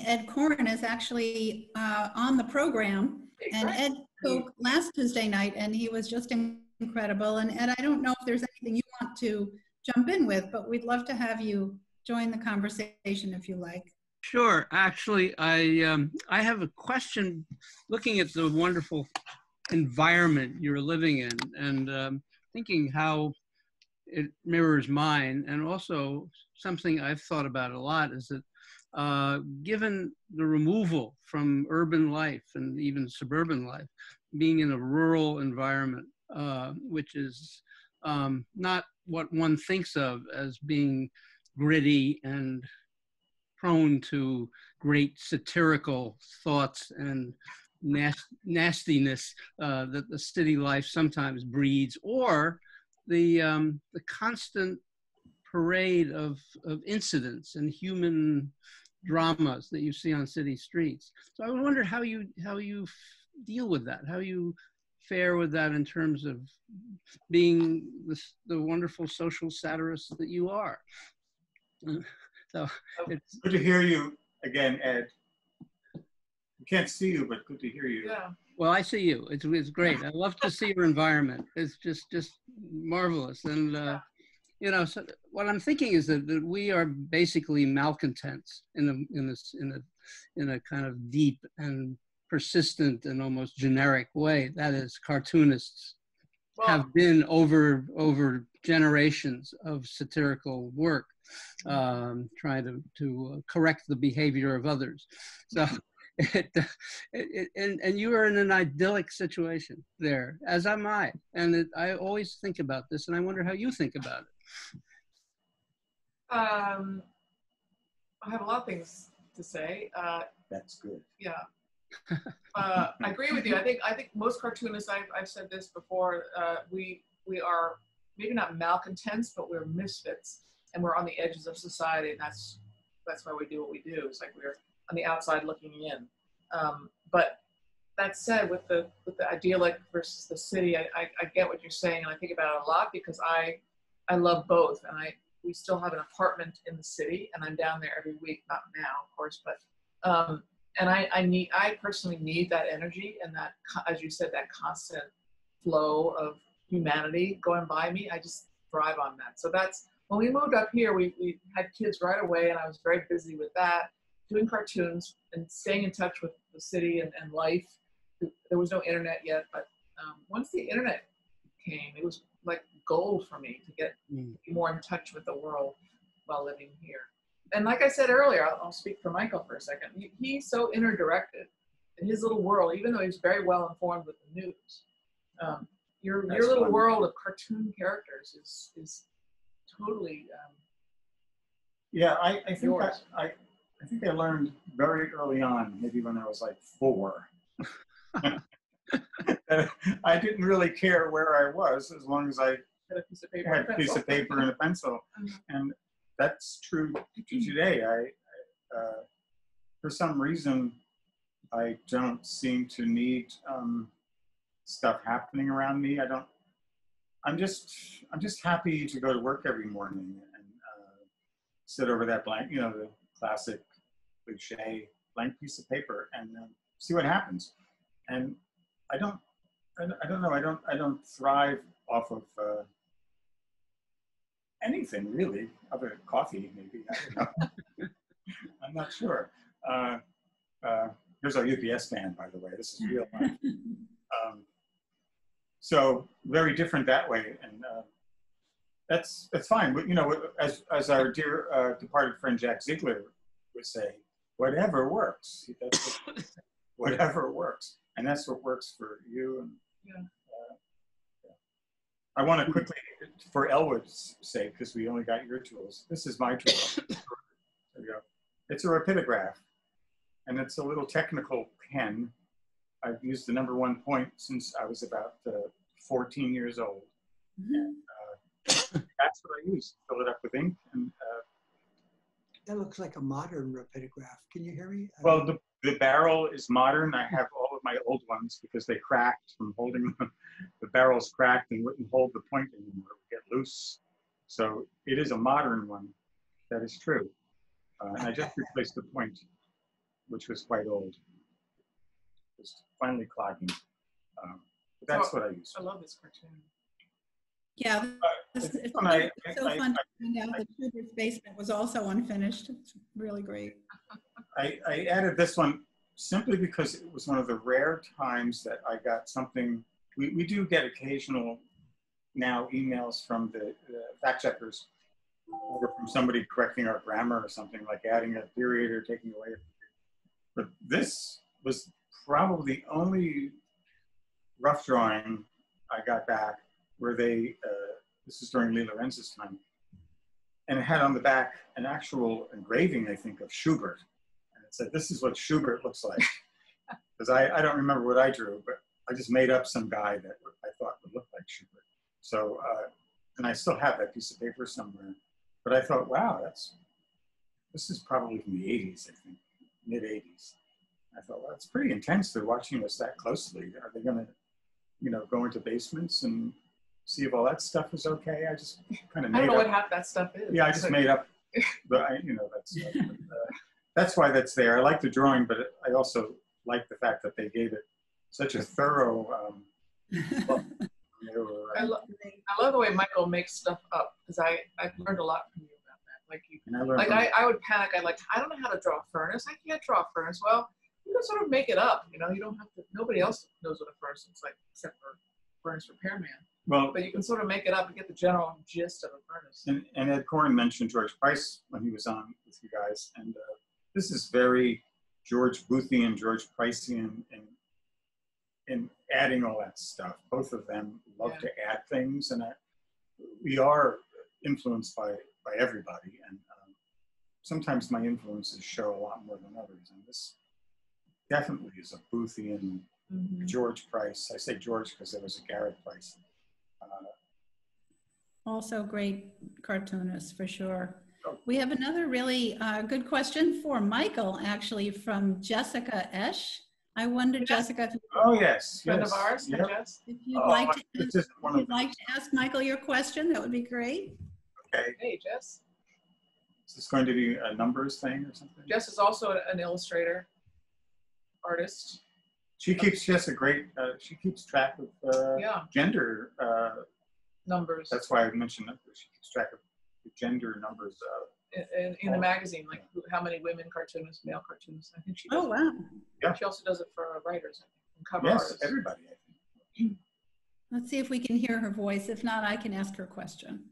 Ed Koren is actually uh, on the program. Hey, And. Ed spoke last Tuesday night, and he was just incredible. And Ed, I don't know if there's anything you want to jump in with, but we'd love to have you join the conversation if you like. Sure. Actually, I um, I have a question. Looking at the wonderful environment you're living in, and um, thinking how it mirrors mine, and also something I've thought about a lot is that uh, given the removal from urban life and even suburban life, being in a rural environment, uh, which is um, not what one thinks of as being gritty and prone to great satirical thoughts and nas- nastiness uh, that the city life sometimes breeds, or the um, the constant parade of of incidents and human dramas that you see on city streets. So I wonder how you how you f- deal with that, how you fare with that in terms of being the, the wonderful social satirist that you are. [LAUGHS] So it's Good to hear you again, Ed. We can't see you, but good to hear you. Yeah. Well, I see you. It's, it's great. I love to see your environment. It's just just marvelous. And uh, you know, so what I'm thinking is that, that we are basically malcontents in a in this in a in a kind of deep and persistent and almost generic way. That is, cartoonists Well, have been over over generations of satirical work, um, trying to to uh, correct the behavior of others. So. [LAUGHS] It, it, it, and, and you are in an idyllic situation there, as am I. And it, I always think about this, and I wonder how you think about it. Um, I have a lot of things to say. Uh, That's good. yeah. Uh, I agree with you. I think I think most cartoonists. I've, I've said this before. Uh, we we are maybe not malcontents, but we're misfits, and we're on the edges of society, and that's that's why we do what we do. It's like we're on the outside looking in. Um, but that said, with the with the idyllic versus the city, I, I, I get what you're saying, and I think about it a lot because I I love both, and I we still have an apartment in the city, and I'm down there every week. Not now, of course, but um, and I, I need I personally need that energy and that as you said that constant flow of humanity going by me. I just thrive on that. So that's when we moved up here. We we had kids right away, and I was very busy with that, doing cartoons and staying in touch with the city and, and life. There was no internet yet, but um, once the internet came, it was like gold for me to get Mm. more in touch with the world while living here. And like I said earlier, I'll, I'll speak for Michael for a second. He, he's so interdirected in his little world, even though he's very well informed with the news. Um, your That's your little world of cartoon characters is is totally um, Yeah, I, I think I. I, I think I learned very early on, maybe when I was like four. [LAUGHS] I didn't really care where I was as long as I a piece of paper. had and a piece pencil. of paper and a pencil. [LAUGHS] And that's true to today. I, uh, for some reason, I don't seem to need um, stuff happening around me. I don't. I'm just, I'm just happy to go to work every morning and uh, sit over that blank, you know, the classic cliche blank piece of paper and uh, see what happens. And I don't, I don't, I don't know. I don't, I don't thrive off of. Uh, anything really, other coffee, maybe. I don't know. [LAUGHS] I'm not sure. Uh, uh, here's our UPS fan, by the way. This is real life. [LAUGHS] Um, so very different that way, and uh, that's that's fine. But, you know, as as our dear uh, departed friend Jack Ziegler would say, whatever works. What, [LAUGHS] whatever works, and that's what works for you. And yeah. I want to quickly, for Elwood's sake, because we only got your tools. This is my tool. there we go. It's a rapidograph, and it's a little technical pen. I've used the number one point since I was about uh, 14 years old. And, uh, [COUGHS] that's what I use. Fill it up with ink. And uh, That looks like a modern rapidograph. Can you hear me? well, the, the barrel is modern. I have all of my old ones because they cracked from holding them. The barrel's cracked and wouldn't hold the point anymore. It would get loose. So it is a modern one. That is true. Uh, and I just replaced the point. which was quite old. It's finally clogging. Um, but that's what I use. I love this cartoon. Yeah, this- This it's one I- so I- fun to find out that Schubert's basement was also unfinished. It's really great. I, I added this one simply because it was one of the rare times that I got something. We, we do get occasional now emails from the, the fact checkers or from somebody correcting our grammar or something like adding a period or taking away a period. But this was probably the only rough drawing I got back where they, uh, this is during Lee Lorenz's time, and it had on the back an actual engraving, I think, of Schubert. Said, this is what Schubert looks like. [LAUGHS] Because I, I don't remember what I drew, but I just made up some guy that I thought would look like Schubert. So, uh, and I still have that piece of paper somewhere. But I thought, wow, that's, this is probably from the 80s, I think, mid 80s. I thought, well, it's pretty intense. They're watching us that closely. Are they going to, you know, go into basements and see if all that stuff is okay? I just kind of I made don't know up. what half that stuff is. Yeah, I just made up, [LAUGHS] but I, you know, that's, uh, that's why that's there. I like the drawing, but I also like the fact that they gave it such a thorough, um, [LAUGHS] I, lo- I love the way Michael makes stuff up because I I've learned a lot from you about that. Like you, and I like I, I would panic. I'd like I don't know how to draw a furnace. I can't draw a furnace. Well, you can sort of make it up. You know, you don't have to. Nobody else knows what a furnace looks like except for furnace repairman. well, But you can sort of make it up and get the general gist of a furnace. and, and Ed Koren mentioned George Price when he was on with you guys, and uh, this is very George Boothian, George Pricean, and in adding all that stuff. Both of them love Yeah. to add things, and I, we are influenced by by everybody, and um, sometimes my influences show a lot more than others, and this definitely is a Boothian Mhm. George Price. I say George because there was a Garrett Price. Uh, Also great cartoonist for sure. We have another really uh, good question for Michael, actually, from Jessica Esch. I wonder, Yeah. Jessica, if oh yes, Friend yes. of ours, Yep. Jess. if you'd Oh, like to, this if is one of you'd like to ask Michael your question, that would be great. Okay, Hey, Jess. is this going to be a numbers thing or something? Jess is also an illustrator, artist. She keeps, she has a great, uh, she keeps track of uh, Yeah, gender. Uh, numbers that's why I mentioned that. She keeps track of the gender numbers. Uh, in, in, in the magazine, like who- how many women cartoonists, male cartoonists. I think she does. Oh, wow. Yeah. She also does it for uh, writers, and cover yes, artists. everybody, I think. Let's see if we can hear her voice. If not, I can ask her question.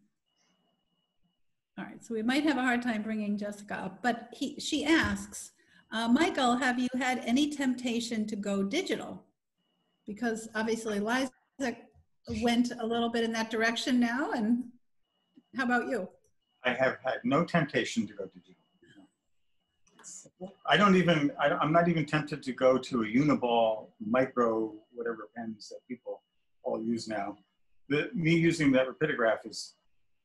All right, so we might have a hard time bringing Jessica up, but he, she asks, uh, Michael, have you had any temptation to go digital? Because obviously Liza went a little bit in that direction now, and how about you? I have had no temptation to go to digital. I don't even, I, I'm not even tempted to go to a Uniball micro, whatever pens that people all use now. The, me using that rapidograph is,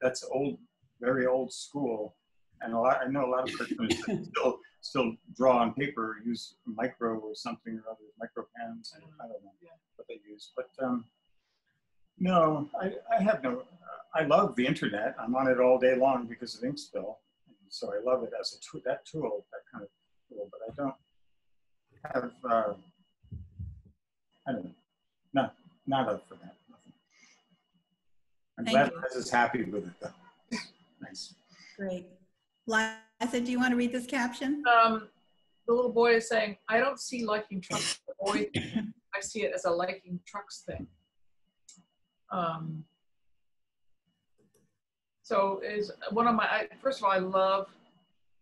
that's old, very old school. And a lot, I know a lot of cartoonists [LAUGHS] still, still draw on paper, use micro or something or other, micro pens. I don't know what they use, but um, no, I, I have no, I love the internet. I'm on it all day long because of Inkspill. So I love it as a tool, that tool, that kind of tool, but I don't have, uh, I don't know, not, not up for that. nothing. I'm Thank glad you. Liz is happy with it though. [LAUGHS] Nice. Great. Liza, do you want to read this caption? Um, the little boy is saying, I don't see liking trucks. The boy, I see it as a liking trucks thing. Um, so is one of my, I, first of all, I love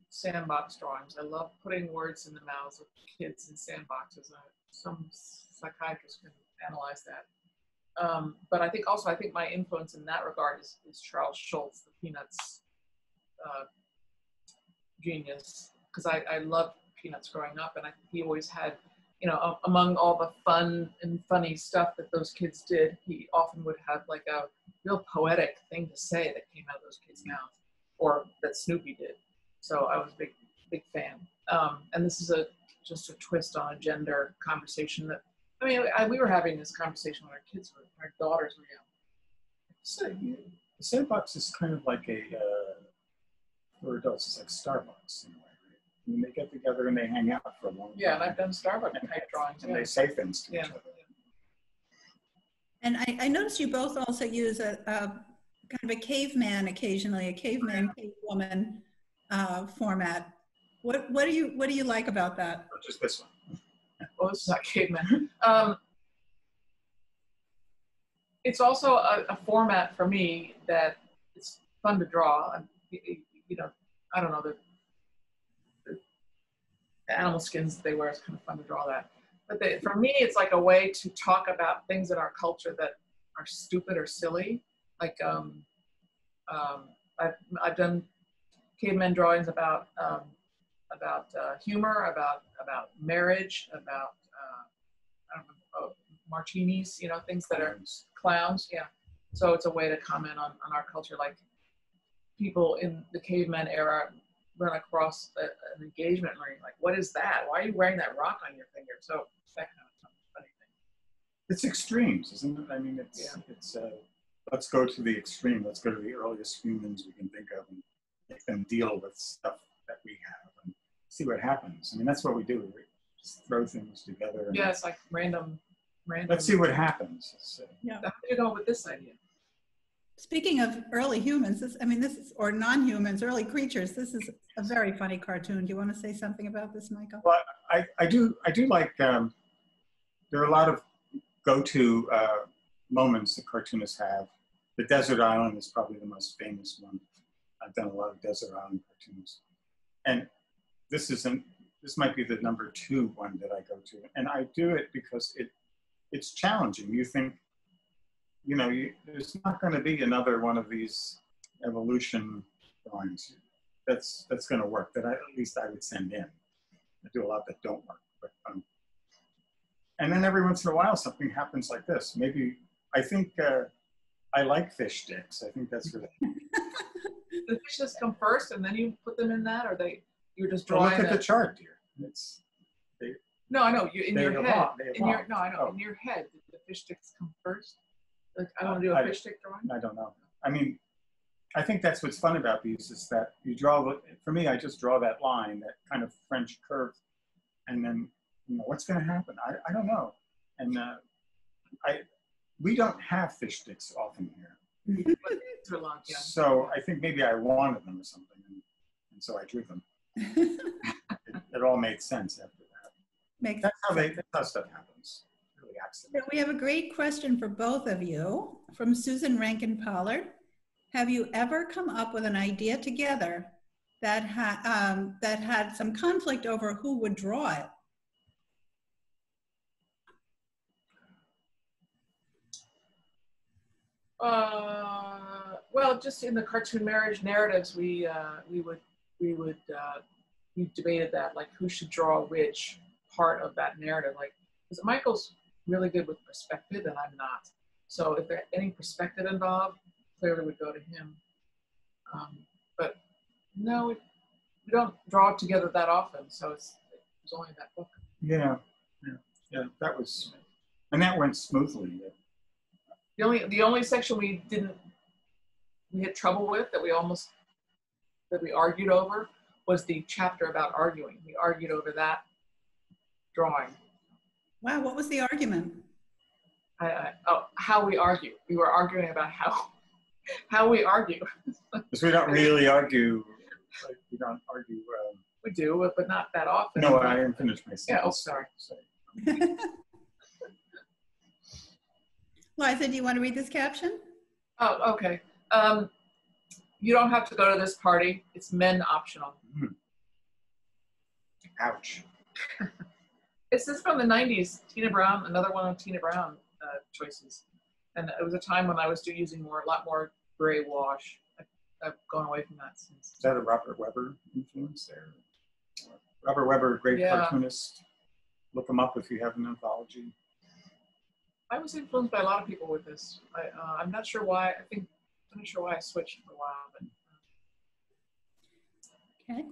sandbox drawings. I love putting words in the mouths of kids in sandboxes. Uh, some psychiatrist can analyze that. Um, but I think also, I think my influence in that regard is, is Charles Schulz, the Peanuts uh, genius because I, I loved Peanuts growing up, and I, he always had, you know, among all the fun and funny stuff that those kids did, he often would have like a real poetic thing to say that came out of those kids' mouths, or that Snoopy did. So I was a big, big fan. Um, and this is a just a twist on a gender conversation that, I mean, I, we were having this conversation when our kids were, our daughters were young. So you, the sandbox is kind of like a, uh, for adults, it's like Starbucks way, right? And they get together and they hang out for a long time. Yeah, and I've done Starbucks type drawings. And yeah. they say things to Yeah. each other. And I, I noticed you both also use a, a kind of a caveman occasionally, a caveman, cavewoman uh, format. What, what do you, what do you like about that? Or just this one. well, this is not caveman. Um, it's also a, a format for me that it's fun to draw. And, y- y- You know, I don't know the, the animal skins that they wear is kind of fun to draw that. But they, for me, it's like a way to talk about things in our culture that are stupid or silly. Like um, um, I've I've done caveman drawings about um, about uh, humor, about about marriage, about uh, I don't know, uh, martinis, you know, things that are clowns. Yeah. So it's a way to comment on, on our culture. Like people in the caveman era run across a, an engagement ring. Like, what is that? Why are you wearing that rock on your finger? So that kind of funny thing. It's extremes, isn't it? I mean, it's, Yeah. it's, uh, let's go to the extreme. Let's go to the earliest humans we can think of and make them deal with stuff that we have and see what happens. I mean, that's what we do. We just throw things together. Yeah, it's like random, random. Let's see what happens. It's, uh, How did you go with this idea? Speaking of early humans, this, I mean, this is, or non-humans, early creatures, this is a very funny cartoon. Do you want to say something about this, Michael? Well, I, I do I do like um, there are a lot of go-to uh, moments that cartoonists have. The desert island is probably the most famous one. I've done a lot of desert island cartoons, and this isn't this might be the number two one that I go to, and I do it because it it's challenging. You think, you know, you, there's not going to be another one of these evolution drawings that's that's going to work. That I, at least I would send in. I do a lot that don't work. But, um, and then every once in a while, something happens like this. Maybe I think uh, I like fish sticks. I think that's really. [LAUGHS] The fishes come first, and then you put them in that, or they you're just Well, drawing look at the chart, dear. It's No, I know. You in your head. evolve, they In your no, I know. Oh. In your head, the fish sticks come first? Like I want to do a I- fish stick drawing. I don't know. I mean, I think that's what's fun about these is that you draw. the- For me, I just draw that line, that kind of French curve, and then you know what's going to happen. I, I don't know. And uh, I we don't have fish sticks often here. Too long, yeah. So I think maybe I wanted them or something, and, and so I drew them. [LAUGHS] It, it all made sense after that. Makes That's how they. That's how stuff happens. Really So we have a great question for both of you from Susan Rankin Pollard. Have you ever come up with an idea together that had um, that had some conflict over who would draw it? Uh, well, just in the cartoon marriage narratives, we uh, we would we would uh, we debated that like who should draw which part of that narrative. Like, because Michael's really good with perspective, and I'm not. So if there's any perspective involved, clearly would go to him. Um, but no, we, we don't draw together that often, so it's it's only that book. Yeah, yeah, yeah. That was, and that went smoothly. The only the only section we didn't we had trouble with that we almost that we argued over was the chapter about arguing. We argued over that drawing. Wow, what was the argument? I, I, oh, how we argue. We were arguing about how [LAUGHS] how we argue. [LAUGHS] Because we don't really argue. Like, we don't argue. Um, We do, but not that often. no, I didn't finish my sentence. Yeah, oh, sorry. So, [LAUGHS] Liza, do you want to read this caption? Oh, okay. Um, you don't have to go to this party. It's men optional. ouch. This is from the 90s. Tina Brown, another one of Tina Brown uh, choices. And it was a time when I was still using more, a lot more gray wash. I, I've gone away from that since. Is that a Robert Weber influence there? Robert Weber, great Yeah. cartoonist. Look him up if you have an anthology. I was influenced by a lot of people with this. I, uh, I'm not sure why. I think I'm not sure why I switched for a while, but Okay.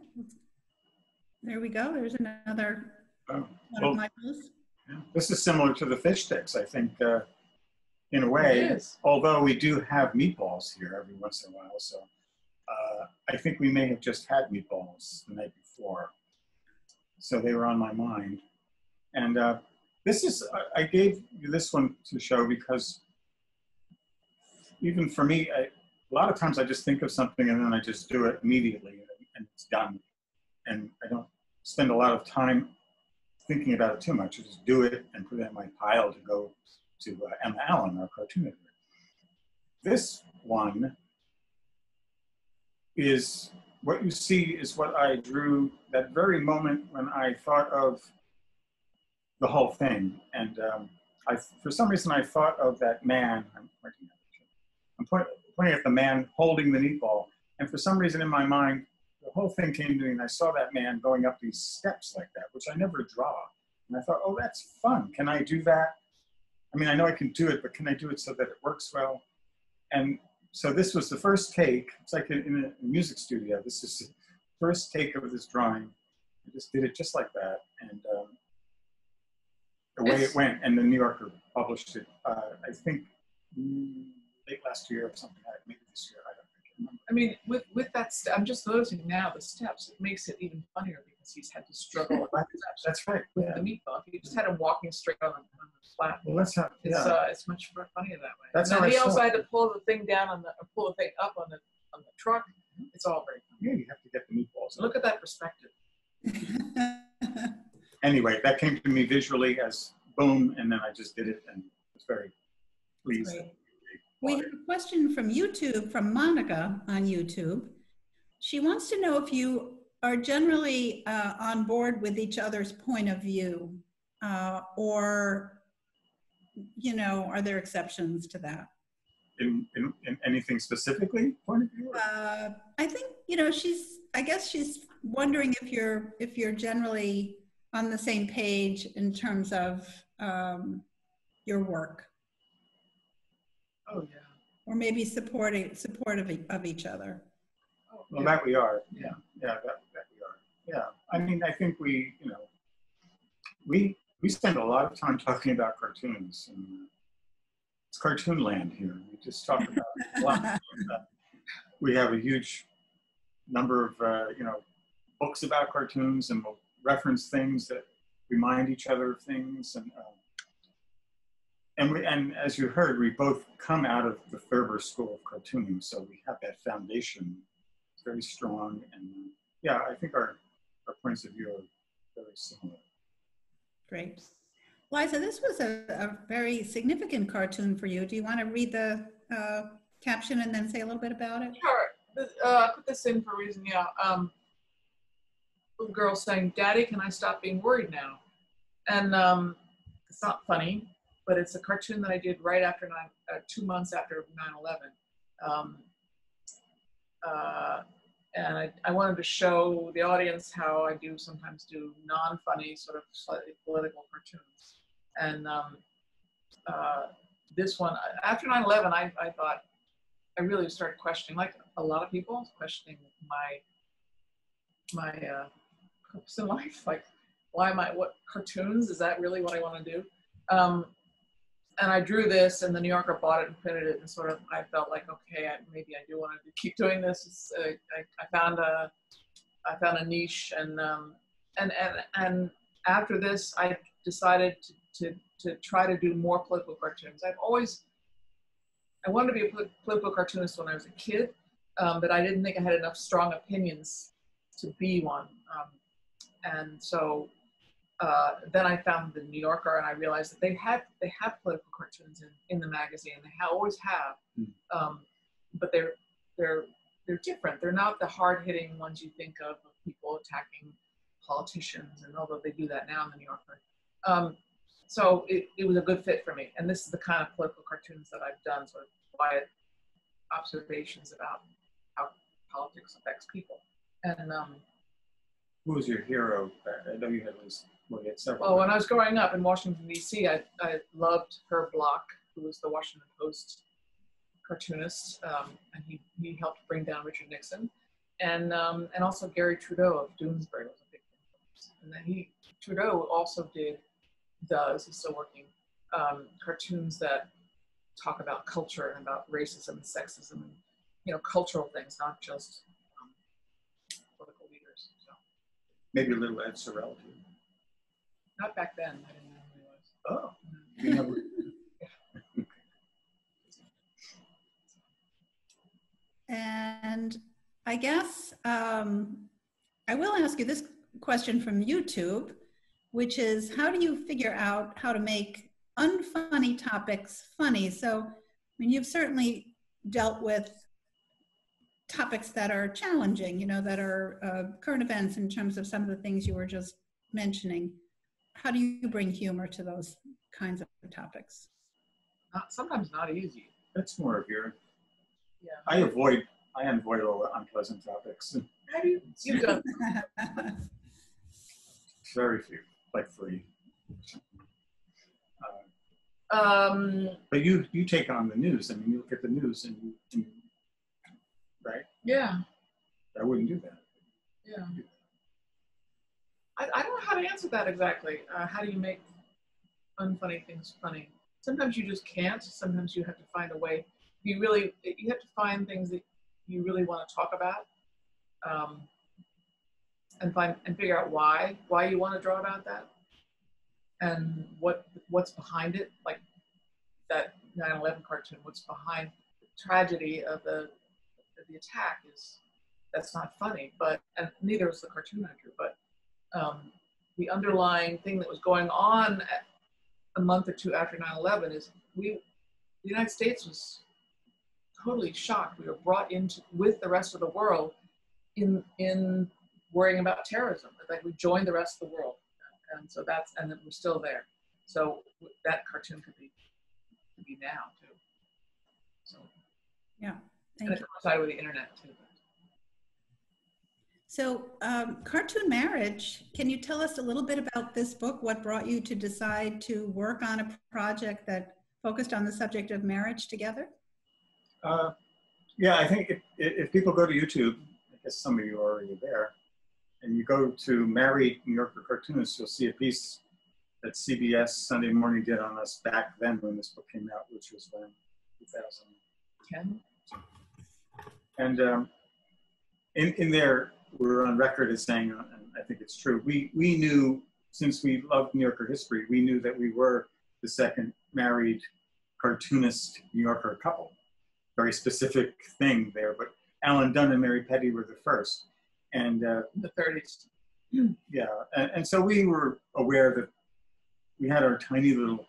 There we go. There's another Oh, well, of Michael's. yeah. This is similar to the fish sticks, I think, uh, in a way. Although we do have meatballs here every once in a while, so uh, I think we may have just had meatballs the night before. so they were on my mind. And uh, this is, I- gave you this one to show because even for me, I, a lot of times I just think of something and then I just do it immediately and it's done. And I don't spend a lot of time thinking about it too much. Just do it and put it in my pile to go to uh, Emma Allen, our cartoon editor. This one is what you see is what I drew that very moment when I thought of the whole thing. And um, I, for some reason, I thought of that man. I'm pointing at, pointing at the man holding the meatball. And for some reason in my mind, the whole thing came to me and I saw that man going up these steps like that, which I never draw. And I thought, oh, that's fun. Can I do that? I mean, I know I can do it, but can I do it so that it works well? And so this was the first take. It's like in a music studio. This is the first take of this drawing. I just did it just like that, and um, the way it went. And the New Yorker published it. Uh, I think mm, late last year or something. like Maybe this year. I don't I can't remember. I mean, with with that, st- I'm just noticing now the steps. It makes it even funnier because he's had to struggle with the steps That's right. with Yeah. the meatball. If you just had him walking straight on the, on the flat, Well, let's have. it's Yeah. uh, it's much more funnier that way. That's and how then I he saw also had to pull the thing down on the or pull the thing up on the on the truck. It's all very. Funny. yeah, you have to get the meatballs. So look at that perspective. [LAUGHS] Anyway, that came to me visually as boom, and then I just did it, and was very pleased. We have a question from YouTube, from Monica on YouTube. She wants to know if you are generally uh, on board with each other's point of view, uh, or, you know, are there exceptions to that? in, in, in anything specifically point of view? Uh, I think, you know, she's, I guess she's wondering if you're, if you're generally on the same page in terms of um, your work, Oh yeah. or maybe supporting, supportive of each other. Well, yeah. that we are. Yeah, yeah, that, that we are. Yeah, I mean, I think we, you know, we we spend a lot of time talking about cartoons. And it's cartoon land here. We just talk about a lot. [LAUGHS] we have a huge number of uh, you know books about cartoons, and we'll reference things that remind each other of things, and. Uh, and we, and as you heard, we both come out of the Thurber School of Cartooning, so we have that foundation it's very strong and uh, yeah i think our our points of view are very similar Great. Liza, this was a, a very significant cartoon for you. Do you want to read the uh, caption and then say a little bit about it? Sure. This- Uh, I put this in for a reason. Yeah. Um, little girl saying, "Daddy, can I stop being worried now?" And um, it's not funny, but it's a cartoon that I did right after nine, uh, two months after 9/11. Um, uh, and I, I wanted to show the audience how I do sometimes do non-funny, sort of slightly political cartoons. And um, uh, this one, after 9/11, I, I thought I really started questioning, like a lot of people, questioning my my uh, purpose in life. Like, why am I? What cartoons? Is that really what I want to do? Um, and I drew this, and the New Yorker bought it and printed it, and sort of I felt like, okay, I, maybe I do want to keep doing this. Uh, I, I found a I found a niche, and um, and and and after this, I decided to, to to try to do more political cartoons. I've always I wanted to be a political cartoonist when I was a kid, um, but I didn't think I had enough strong opinions to be one. Um, and so uh, then I found the New Yorker, and I realized that they had they have political cartoons in, in the magazine. They ha- always have, Hmm. um, but they're they're they're different. They're not the hard hitting ones you think of of people attacking politicians, and although they do that now in the New Yorker. Um, so it, it was a good fit for me. And this is the kind of political cartoons that I've done, sort of quiet observations about how politics affects people. And um, who was your hero i know you had well you had several well, when I was growing up in Washington, D.C., I, I loved Herb Block, who was the Washington Post cartoonist. Um, and he, he helped bring down Richard Nixon. And, um, and also Garry Trudeau of Doonesbury was a big influence. And then he, Trudeau also did, does, he's still working, um, cartoons that talk about culture and about racism and sexism and, you know, cultural things, not just um, political leaders. So. Maybe a little Ed Sorel too. Not back then. I didn't know who he was. Oh, you never. [LAUGHS] And I guess um, I will ask you this question from YouTube, which is how do you figure out how to make unfunny topics funny? So, I mean, you've certainly dealt with topics that are challenging, you know, that are uh, current events in terms of some of the things you were just mentioning. How do you bring humor to those kinds of topics? Not, sometimes not easy. That's more of your. Yeah. I avoid. I avoid all the unpleasant topics. Have you? You've. [LAUGHS] Very few, like three. Uh, Um, but you you take on the news. I mean, you look at the news and you, and, right? Yeah, I wouldn't do that. yeah. I, I don't know how to answer that exactly. Uh, how do you make unfunny things funny? Sometimes you just can't. Sometimes you have to find a way. You really, you have to find things that you really want to talk about, um, and find and figure out why why you want to draw about that, and what what's behind it. Like that 9/11 cartoon. What's behind the tragedy of the the attack is that's not funny, but and neither is the cartoon actor, but um, the underlying thing that was going on a month or two after 9/11 is we, the United States was totally shocked. We were brought into with the rest of the world in in worrying about terrorism. Like we joined the rest of the world, and so that's and then we're still there. So that cartoon could be could be now too. So yeah, and it you. coincided with the internet too. So, um, Cartoon Marriage, can you tell us a little bit about this book? What brought you to decide to work on a project that focused on the subject of marriage together? Uh, yeah, I think if, if people go to YouTube, I guess some of you are already there, and you go to Married New Yorker Cartoonists, you'll see a piece that CBS Sunday Morning did on us back then when this book came out, which was when 2000. And um, in, in there, we're on record as saying, uh, and I think it's true, we, we knew, since we loved New Yorker history, we knew that we were the second married cartoonist New Yorker couple. Very specific thing there, but Alan Dunn and Mary Petty were the first. And uh, the 30s. yeah, and, and so we were aware that we had our tiny little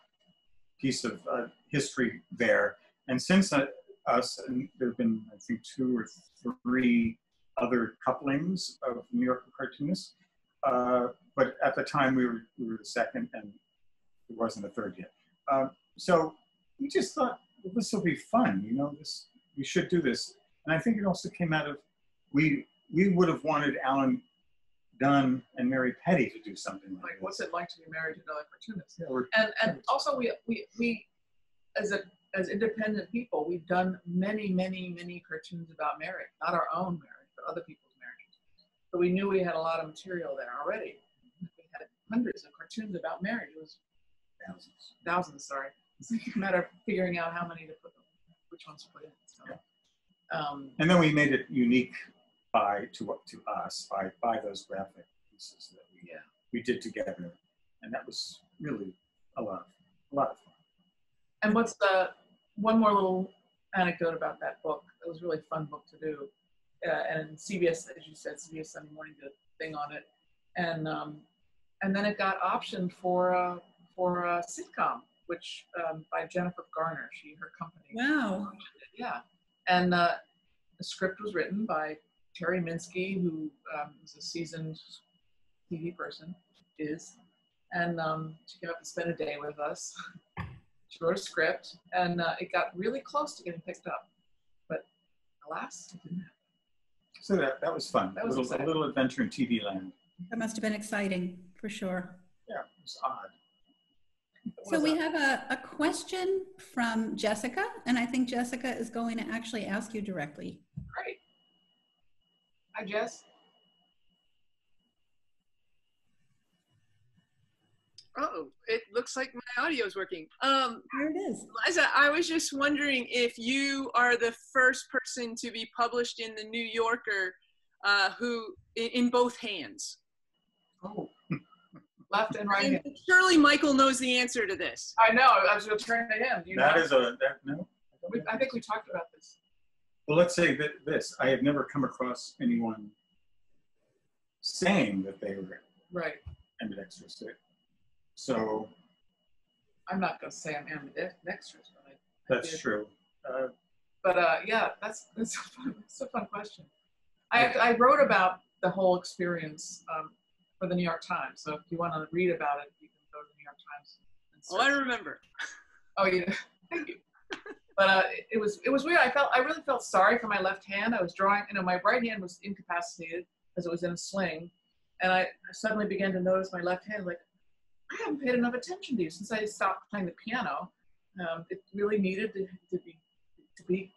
piece of uh, history there. And since uh, us, and there have been, I think, two or three other couplings of New Yorker cartoonists. Uh, but at the time, we were, we were the second, and there wasn't a third yet. Uh, so we just thought, well, this will be fun, you know, this, we should do this. And I think it also came out of, we, we would have wanted Alan Dunn and Mary Petty to do something like, Like, what's it like to be married to another cartoonist? Yeah, And and also we we we as a as independent people, we've done many many many cartoons about marriage, not our own marriage, but other people's marriages. So we knew we had a lot of material there already. We had hundreds of cartoons about marriage. It was thousands, thousands. Sorry, it's a matter of figuring out how many to put, which ones to put in. So, um, And then we made it unique by to to us by by those graphic pieces that we yeah. we did together, and that was really a lot of a lot of fun. And what's the one more little anecdote about that book? It was a really fun book to do. Uh, and CBS, as you said, CBS Sunday Morning did a thing on it, and um, and then it got optioned for uh, for a sitcom, which um, by Jennifer Garner, she her company. Wow. Yeah, and uh, the script was written by Terri Minsky, who um, is a seasoned TV person, is, and um, she came up and spent a day with us. [LAUGHS] she wrote a script, and uh, it got really close to getting picked up, but alas, it didn't happen. So that that was fun. That a was little, a little adventure in TV land. That must have been exciting for sure. Yeah, it was odd. So we have a, a question from Jessica, and I think Jessica is going to actually ask you directly. great. Hi, Jess. Oh, it looks like my audio is working. Um, Here it is. Liza, I was just wondering if you are the first person to be published in the New Yorker uh, who in, in both hands. Oh. [LAUGHS] Left and right And hand. surely Michael knows the answer to this. I know, I was gonna turn to him. Do you That know? is a, that, no? We- I think we talked about this. Well, let's say that this, I have never come across anyone saying that they were Right. ambidextrous. So I'm not gonna say I'm ambidextrous, but I. I that's did. true. Uh, But uh, yeah, that's that's a fun, that's a fun question. I I wrote about the whole experience um, for the New York Times. So if you want to read about it, you can go to the New York Times. and Oh, I remember. Oh, yeah. [LAUGHS] Thank you. But uh, it, it was it was weird. I felt I really felt sorry for my left hand. I was drawing, you know, my right hand was incapacitated because it was in a sling, and I suddenly began to notice my left hand. Like I haven't paid enough attention to you since I stopped playing the piano. Um, it really needed to, to be to be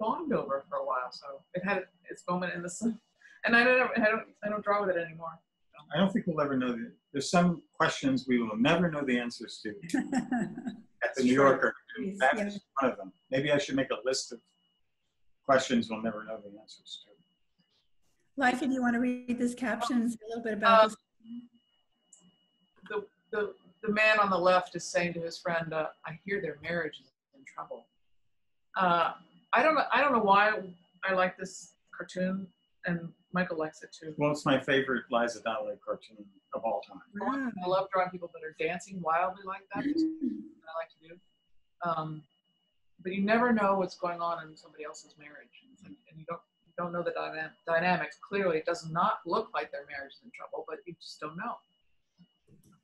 bombed over for a while. So it had its moment in the sun, [LAUGHS] and I don't I don't I don't draw with it anymore. I don't think we'll ever know. The, there's some questions we will never know the answers to [LAUGHS] at the New. Yorker. Please, That yeah. one of them. Maybe I should make a list of questions we'll never know the answers to. Liza, do you want to read this caption and a little bit about Um, this? The, the, the man on the left is saying to his friend, uh, I hear their marriage is in trouble. Uh, I don't know. I don't know why I like this cartoon, and Michael likes it too. Well, it's my favorite Liza Donnelly cartoon of all time. Wow. I love drawing people that are dancing wildly like that. Just I like to do. Um, but you never know what's going on in somebody else's marriage, and, and you don't you don't know the dyna- dynamics. Clearly, it does not look like their marriage is in trouble, but you just don't know.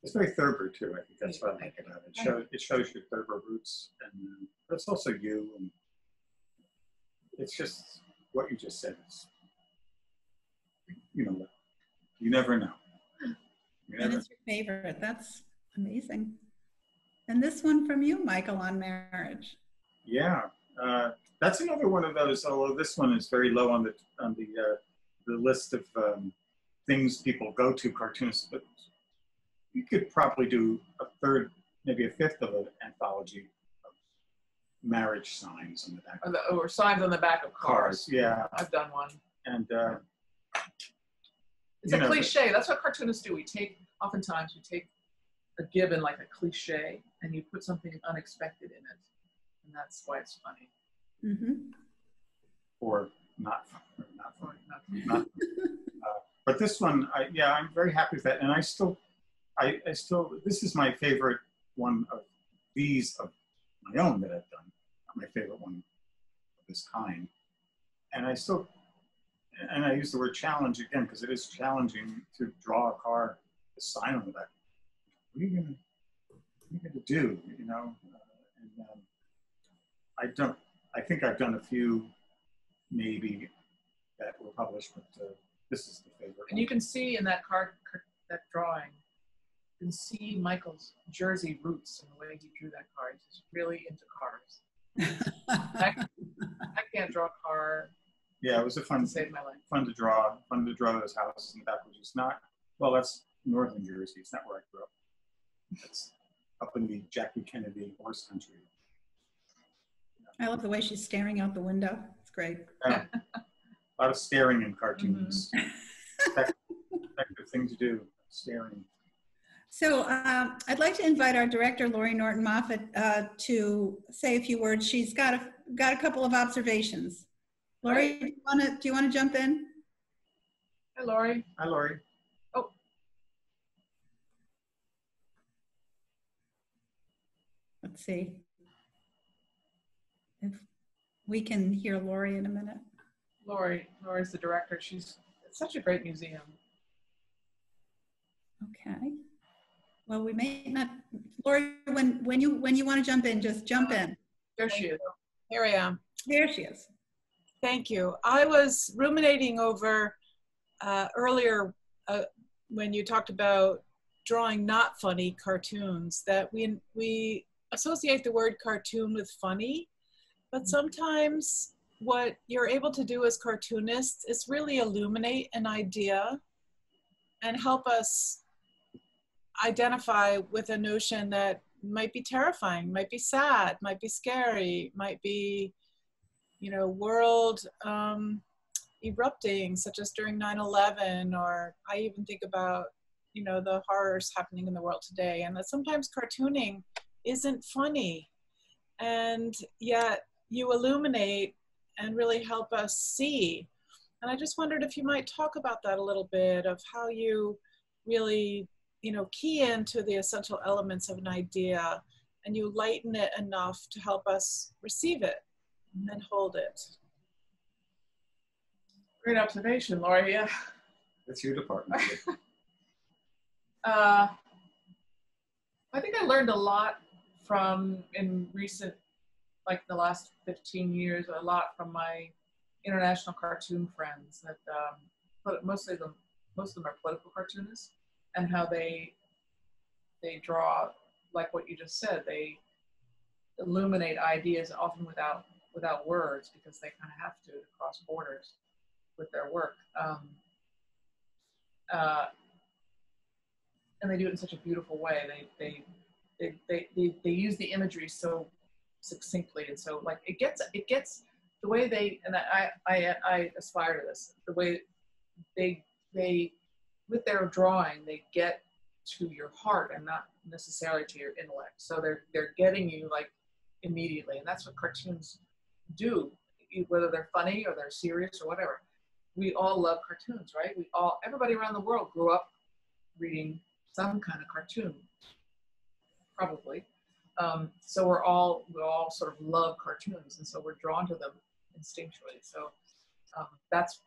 It's very Thurber too. I think that's what I like about it. It shows, it shows your Thurber roots, and but it's also you, and it's just what you just said. It's, you know, you never know. You And never. it's your favorite. That's amazing. And this one from you, Michael, on marriage. Yeah, uh, that's another one of those. Although this one is very low on the on the uh, the list of um, things people go to cartoonists, but you could probably do a third, maybe a fifth of an anthology of marriage signs on the back Or, the, or signs on the back of cars. cars. Yeah, I've done one. and uh, It's a know, cliche. That's what cartoonists do. We take, oftentimes, we take a given like a cliche and you put something unexpected in it. And that's why it's funny. hmm or not, or not Or not- not. uh, but this one, I, yeah, I'm very happy with that, and I still, I, I still, this is my favorite one of these of my own that I've done. My favorite one of this kind, and I still, and I use the word challenge again because it is challenging to draw a car, a sign on the back. What are you gonna, what are you gonna do? You know, uh, and um, I don't. I think I've done a few, maybe that were published, but uh, this is the favorite. And you can see in that card, that drawing, can see Michael's Jersey roots in the way he drew that car. He's really into cars. I, [LAUGHS] I can't draw a car yeah, it was a fun, to save my life. fun to draw, fun to draw those houses in the back, which is not, well, that's northern Jersey. It's not where I grew up. It's up in the Jackie Kennedy horse country. I love the way she's staring out the window. It's great. Yeah. a lot of staring in cartoons. Mm-hmm. Effective effective thing to do, staring. So um, I'd like to invite our director, Laurie Norton Moffatt, uh, to say a few words. She's got a, got a couple of observations. Laurie, do you want to do you want to jump in? Hi, Laurie. Hi, Laurie. Let's see if we can hear Laurie in a minute. Laurie, Laurie's the director. She's it's such a great museum. Okay. Well, we may not. Laurie, when when you when you want to jump in, just jump in. There she is. Here I am. There she is. Thank you. I was ruminating over uh, earlier uh, when you talked about drawing not funny cartoons that we we associate the word cartoon with funny, but sometimes what you're able to do as cartoonists is really illuminate an idea and help us identify with a notion that might be terrifying, might be sad, might be scary, might be, you know, world um, erupting, such as during 9 11, or I even think about you know the horrors happening in the world today and that sometimes cartooning isn't funny. And yet you illuminate and really help us see. And i just wondered if you might talk about that a little bit of how you really you know key into the essential elements of an idea and you lighten it enough to help us receive it and then hold it Great observation, Laura. Yeah. That's your department. [LAUGHS] Uh, I think I learned a lot from in recent, like the last 15 years, a lot from my international cartoon friends that um, but mostly them, most of them are political cartoonists and how they they draw like what you just said they illuminate ideas often without without words because they kind of have to cross borders with their work um, uh, and they do it in such a beautiful way. They they they they they, use the imagery so succinctly and so like it gets it gets the way they and I I I aspire to this the way they they with their drawing they get to your heart and not necessarily to your intellect. So they're they're getting you like immediately, and that's what cartoons do, whether they're funny or they're serious or whatever. We all love cartoons, right? We all everybody around the world grew up reading some kind of cartoon, probably. Um, so we're all we all sort of love cartoons, and so we're drawn to them instinctually. So um, that's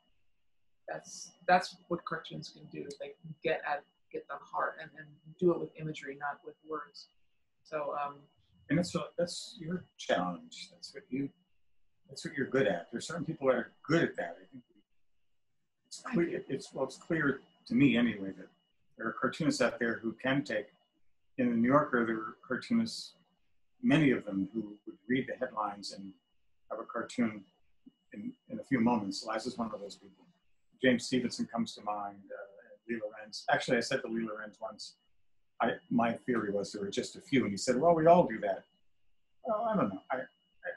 that's that's what cartoons can do. They can get at get the heart and, and do it with imagery, not with words. So um, and that's what, that's your challenge. That's what you that's what you're good at. There's certain people that are good at that. I think it's clear. It's well, it's clear to me anyway that there are cartoonists out there who can take. In the New Yorker, there were cartoonists, many of them who would read the headlines and have a cartoon in, in a few moments. Liza is one of those people. James Stevenson comes to mind. Uh, Lee Lorenz. Actually, I said to Lee Lorenz once, I, my theory was there were just a few, and he said, "Well, we all do that." Well, I don't know. I,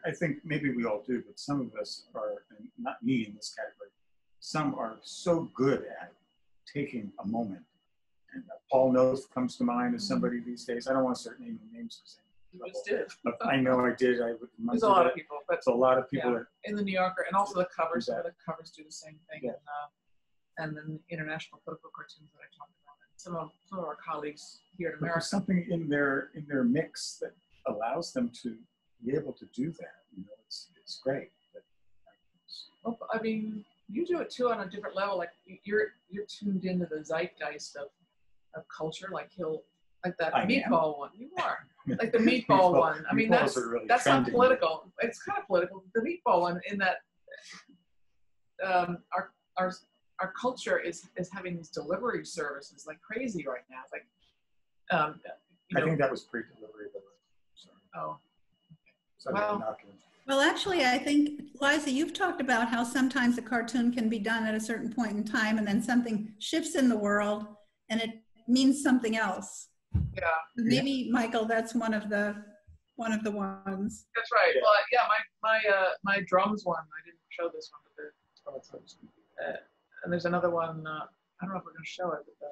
I think maybe we all do, but some of us are, not me in this category. Some are so good at taking a moment. And uh, Paul Noth comes to mind as somebody these days. I don't want to start naming names because you just did. I know I did. I would There's a lot of people, but It's a lot of people Yeah. that in the New Yorker, and also the covers. Some of the covers do the same thing, Yeah. and, uh, and then the international political cartoons that I talked about. And some of some of our colleagues here in But America. there's something in their in their mix that allows them to be able to do that. You know, it's it's great. But, Well, I mean, you do it too on a different level. Like you're you're tuned into the zeitgeist of, of culture. Like he'll like that I am. meatball one. You are [LAUGHS] like the meatball, Meatball- one. I mean, that's really that's not political. It's kind of political. The meatball one in that um, our our our culture is is having these delivery services like crazy right now. It's like um, you I know, think that was pre-delivery. But, sorry. oh, So Wow. Not Well, actually, I think, Liza, you've talked about how sometimes a cartoon can be done at a certain point in time and then something shifts in the world and it means something else. Yeah. Maybe, Michael, that's one of the, one of the ones. That's right. Yeah. Well, yeah, my my uh, my drums one. I didn't show this one, but the, oh, it's- it's- and there's another one. Uh, I don't know if we're going to show it, but the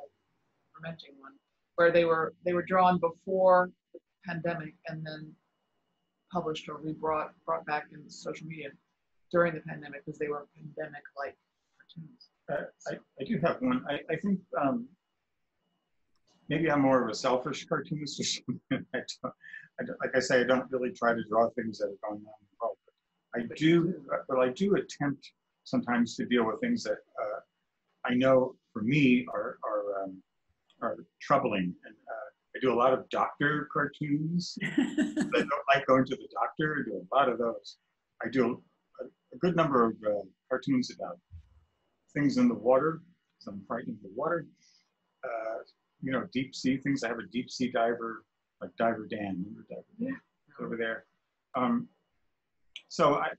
fermenting one, where they were they were drawn before the pandemic and then published or rebrought brought back in social media during the pandemic because they were pandemic-like cartoons. Uh, I, I do have one. I, I think um, maybe I'm more of a selfish cartoonist or something. [LAUGHS] I don't, I don't, like I say, I don't really try to draw things that are going on in the world. But I do, but I do attempt sometimes to deal with things that uh, I know for me are are, um, are troubling. And uh, I do a lot of doctor cartoons. [LAUGHS] I don't like going to the doctor. I do a lot of those. I do a, a good number of uh, cartoons about things in the water. So I'm frightened of the water. You know, deep sea things. I have a deep sea diver, like Diver Dan. Remember Diver Dan? Yeah. Over there. Um, so I,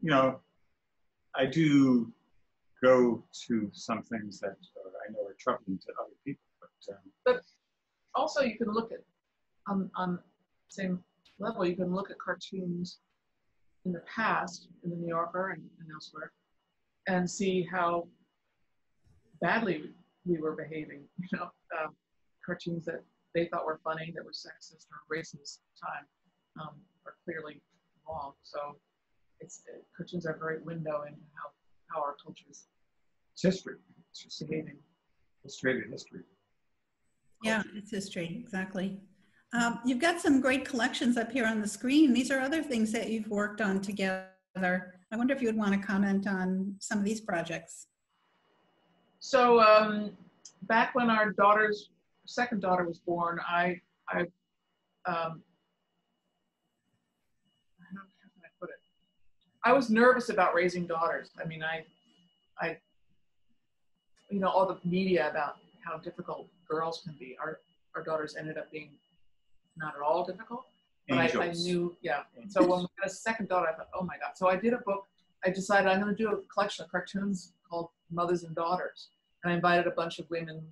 you know, I do go to some things that uh, I know are troubling to other people, but um, also you can look at on on same level you can look at cartoons in the past in the new yorker and, and elsewhere and see how badly we were behaving. You know, um, cartoons that they thought were funny that were sexist or racist at the time um, are clearly wrong. So it's uh, cartoons are a great window into how how our culture is It's history. It's just behaving. illustrated history. Yeah, it's history, exactly. Um, you've got some great collections up here on the screen. These are other things that you've worked on together. I wonder if you would want to comment on some of these projects. So um, back when our daughter's second daughter was born, I I um, I don't know how can I put it. I was nervous about raising daughters. I mean, I I you know all the media about how difficult girls can be. Our our daughters ended up being not at all difficult. But I, I knew, yeah. So when we had a second daughter, I thought, oh my God. So I did a book. I decided I'm going to do a collection of cartoons called Mothers and Daughters. And I invited a bunch of women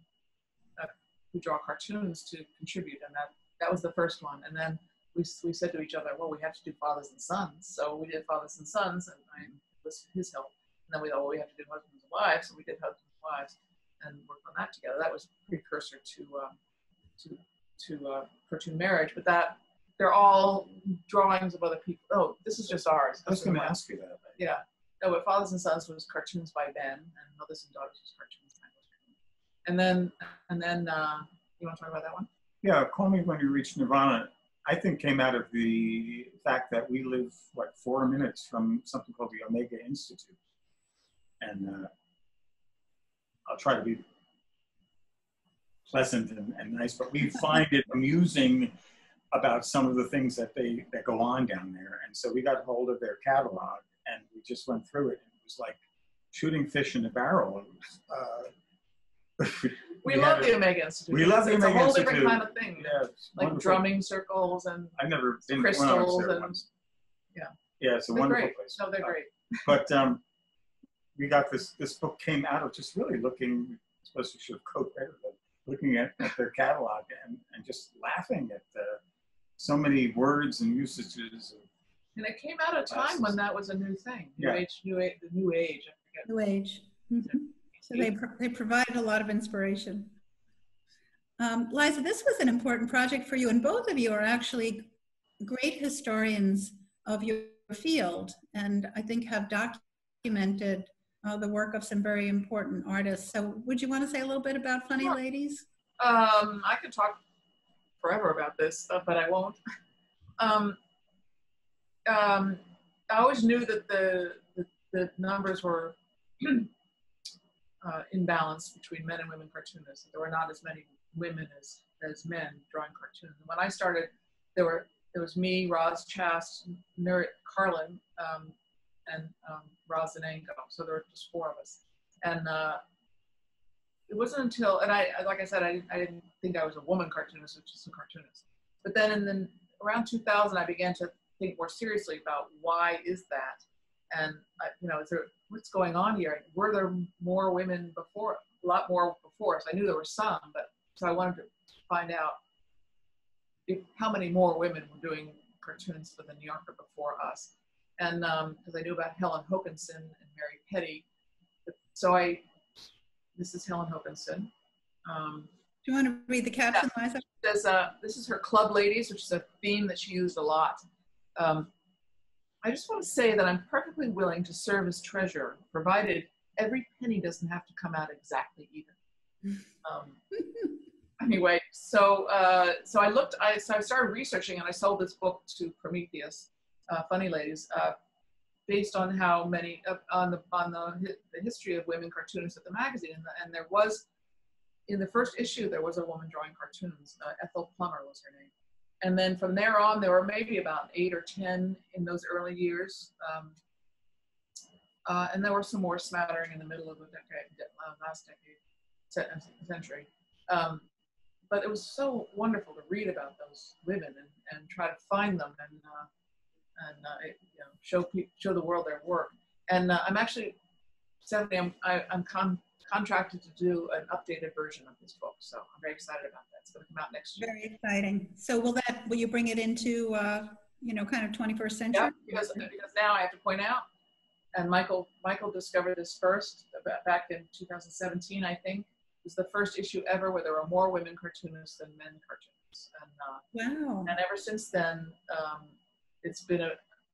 uh, who draw cartoons to contribute. And that, that was the first one. And then we, we said to each other, well, we have to do fathers and sons. So we did fathers and sons, and I enlisted his help. And then we thought, well, we have to do husbands and wives. So we did husbands and wives and worked on that together. That was precursor to, um, to, to uh, cartoon marriage. But that, they're all drawings of other people. Oh, this is just ours. I was going to ask you that. Yeah. No, but Fathers and Sons was cartoons by Ben, and Mothers and Daughters was cartoons by Bush. And then, and then, uh, you want to talk about that one? Yeah, Call Me When You Reach Nirvana, I think came out of the fact that we live, what, four minutes from something called the Omega Institute. And uh, I'll try to be pleasant and, and nice, but we [LAUGHS] find it amusing about some of the things that they that go on down there. And so we got hold of their catalog and we just went through it. It was like shooting fish in a barrel. Uh, [LAUGHS] We, had love the Omega Institute. We love the it's Omega a whole Institute. different kind of thing. Yeah, like wonderful. drumming circles and I've never been well, I was crystals and once. Yeah, it's a they're wonderful great. place. No, they're great. [LAUGHS] But um, we got this. This book came out of just really looking. I suppose we should have co-edited it. Looking at, at their catalog and, and just laughing at uh, so many words and usages. Of, And it came out at a time when that was a new thing. New Yeah. age, new age, the new age. I forget. New Age. Mhm. So they, pro- they provided a lot of inspiration. Um, Liza, this was an important project for you, and both of you are actually great historians of your field, and I think have documented uh, the work of some very important artists. So, would you want to say a little bit about Funny Sure. Ladies? Um, I could talk forever about this stuff, but I won't. [LAUGHS] Um, um, I always knew that the the, the numbers were [CLEARS THROAT] uh, imbalanced between men and women cartoonists. There were not as many women as as men drawing cartoons. And when I started, there were there was me, Roz Chast, Nurit Karlin, um, and um, Roz Zanengo. So there were just four of us. And uh, it wasn't until, and I, like I said, I didn't, I didn't think I was a woman cartoonist, which is a cartoonist. But then in the, around 2000, I began to think more seriously about why is that? And, I, you know, is there, what's going on here? Were there more women before, a lot more before us? I knew there were some, but so I wanted to find out if, how many more women were doing cartoons for the New Yorker before us. And because I knew about Helen Hokinson and Mary Petty. So I, this is Helen Hokinson. Um, Do you want to read the caption, Liza? says, uh, this is her Club Ladies, which is a theme that she used a lot. Um, I just want to say that I'm perfectly willing to serve as treasurer, provided every penny doesn't have to come out exactly even. [LAUGHS] Um, anyway, so uh, so I looked, I so I started researching, and I sold this book to Prometheus, uh, Funny Ladies, uh, based on how many uh, on the on the, the history of women cartoonists at the magazine, and, the, and there was in the first issue there was a woman drawing cartoons. Uh, Ethel Plummer was her name, and then from there on there were maybe about eight or ten in those early years. Um, uh, and there were some more smattering in the middle of the decade, uh, last decade, century. Um, but it was so wonderful to read about those women and, and try to find them and uh, and uh, it, you know, show show the world their work. And uh, I'm actually, Stephanie, I'm I, I'm con- contracted to do an updated version of this book, so I'm very excited about that. It's going to come out next year. Very exciting. So, will that will you bring it into uh, you know kind of 21st century? Yeah, because, because now I have to point out, and Michael Michael discovered this first back in 2017, I think, was the first issue ever where there were more women cartoonists than men cartoonists. And, uh, Wow. and ever since then, um, it's been a,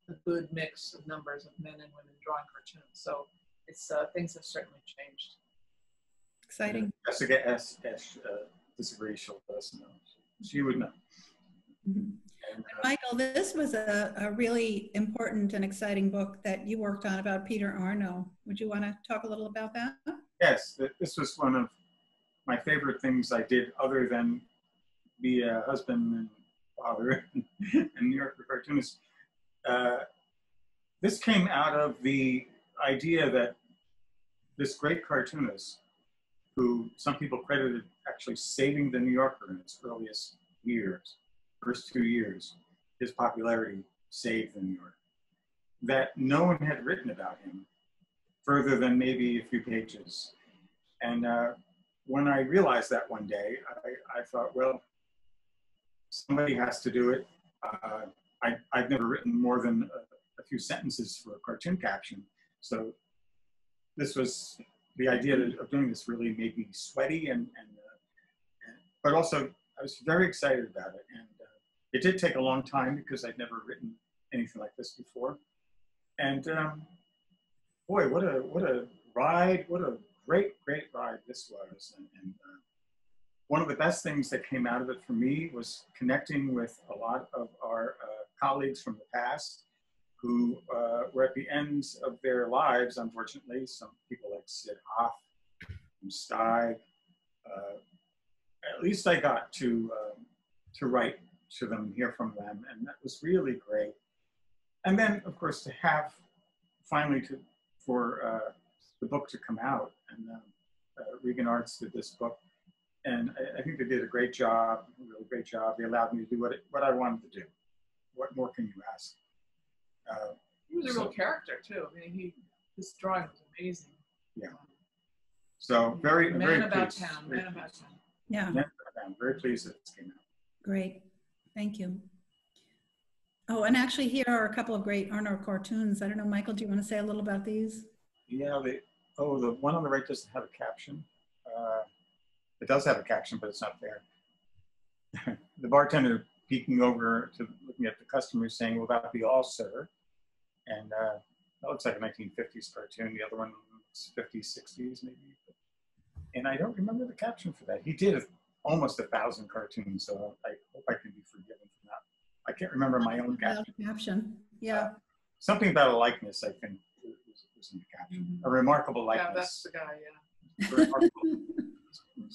a good mix of numbers of men and women drawing cartoons. So it's uh, things have certainly changed. Exciting. Jessica S. S. Uh, disagrees. She'll let us know. She would know. Mhm. And, uh, Michael, this was a, a really important and exciting book that you worked on about Peter Arno. Would you want to talk a little about that? yes, th- this was one of my favorite things I did, other than be a husband and father [LAUGHS] and New Yorker cartoonist. Uh, this came out of the idea that this great cartoonist, who some people credited actually saving the New Yorker in its earliest years, first two years, his popularity saved the New Yorker. That no one had written about him further than maybe a few pages. And uh, when I realized that one day, I, I thought, well, somebody has to do it. Uh, I, I've never written more than a, a few sentences for a cartoon caption. So this was the idea of doing this really made me sweaty and, and, uh, and but also I was very excited about it. And uh, it did take a long time because I'd never written anything like this before. And um, boy, what a what a ride! What a great great ride this was. And, and uh, one of the best things that came out of it for me was connecting with a lot of our uh, colleagues from the past who uh, were at the ends of their lives, unfortunately. Some people like Sid Hoff and Steig. Uh, at least I got to um, to write to them, hear from them, and that was really great. And then, of course, to have finally to for uh, the book to come out, and um, uh, Regan Arts did this book, and I, I, think they did a great job, a really great job. They allowed me to do what it, what I wanted to do. What more can you ask? Uh, he was a real character too. I mean, he his drawing was amazing. Yeah. So very, man very about pleased. town. Very Man about town. Yeah, Yeah, I'm very pleased that this came out. great. Thank you. Oh, and actually here are a couple of great Arno cartoons. I don't know, Michael, do you want to say a little about these? Yeah, the oh, the one on the right doesn't have a caption. Uh, it does have a caption, but it's not there. [LAUGHS] the bartender peeking over to looking at the customer saying, "Will that be all, sir?" And uh, that looks like a 1950s cartoon. The other one looks 50s, 60s, maybe. And I don't remember the caption for that. He did almost a thousand cartoons, so I hope I can be forgiven for that. I can't remember my own caption. Caption, yeah. Something about a likeness, I think, was, was in the caption. A remarkable likeness. Yeah, likeness. that's the guy. Yeah.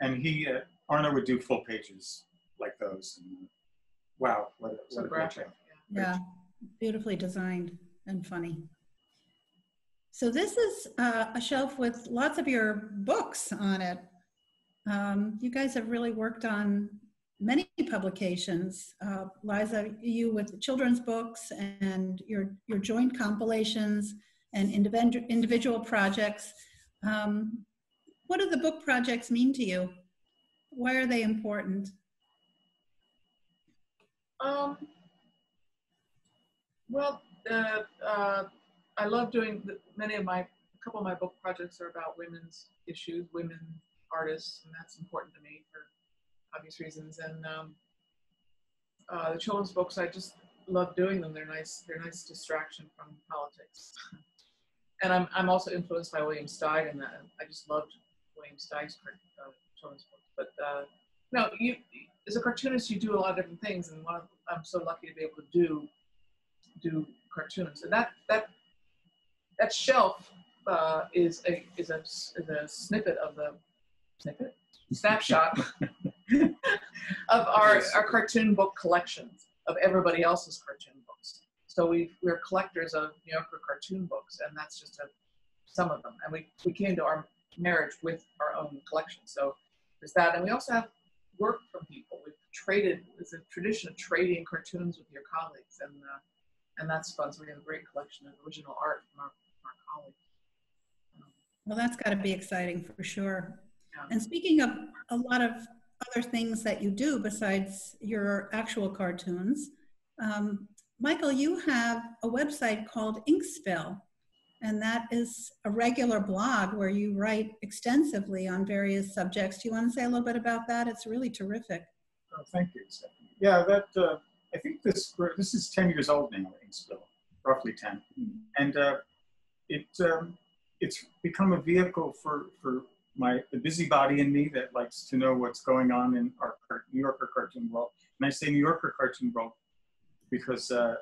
and he, uh, Arno would do full pages like those. And, uh, wow, what a, So what a great job. Yeah. Yeah, beautifully designed and funny. So this is uh, a shelf with lots of your books on it. Um, you guys have really worked on many publications. Uh, Liza, you with children's books and your, your joint compilations and individual, individual projects. Um, what do the book projects mean to you? Why are they important? Um, well, uh, uh, I love doing the, many of my, a couple of my book projects are about women's issues, women artists, and that's important to me for obvious reasons. And um, uh, the children's books, I just love doing them. They're nice. They're nice distraction from politics. and I'm I'm also influenced by William Steig, and I just loved William Steig's uh, children's books. But uh, no, you as a cartoonist, you do a lot of different things, and one of, I'm so lucky to be able to do do cartoons. And that that that shelf uh, is a is a is a snippet of the snippet snapshot [LAUGHS] of our our cartoon book collections of everybody else's cartoon books. So we we're collectors of New Yorker cartoon books, and that's just a some of them. And we we came to our marriage with our own collection. So there's that, and we also have work from people. We've traded. It's a tradition of trading cartoons with your colleagues, and uh, and that's fun. So we have a great collection of original art from our, from our colleagues. Well, that's got to be exciting for sure. Yeah. And speaking of a lot of other things that you do besides your actual cartoons, um, Michael, you have a website called Inkspill. and that is a regular blog where you write extensively on various subjects. Do you want to say a little bit about that? It's really terrific. Oh, thank you. Yeah, that uh, I think this this is 10 years old now, Inkspill, roughly 10, and uh, it um, it's become a vehicle for for my the busybody in me that likes to know what's going on in our New Yorker cartoon world. And I say New Yorker cartoon world because uh,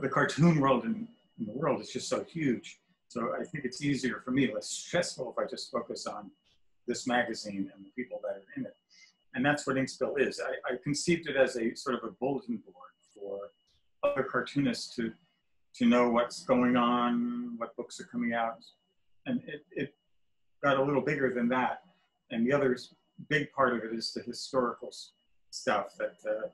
the cartoon world in, in the world is just so huge. So I think it's easier for me, less stressful if I just focus on this magazine and the people that are in it. And that's what Inkspill is. I, I conceived it as a sort of a bulletin board for other cartoonists to to know what's going on, what books are coming out, and it, it got a little bigger than that. And the other big part of it is the historical stuff that, uh,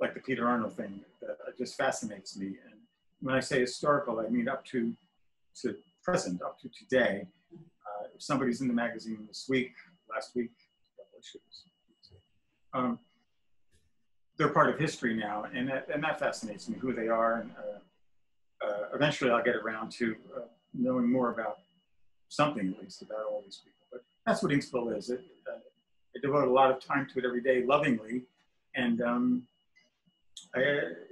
like the Peter Arno thing, that just fascinates me. And when I say historical, I mean up to to present, up to today. Uh, if somebody's in the magazine this week, last week, issues, um, they're part of history now, and that, and that fascinates me, who they are. And uh, uh, eventually I'll get around to uh, knowing more about something, at least, about all these people. But that's what Inkspill is. It, uh, I devote a lot of time to it every day, lovingly, and um, I,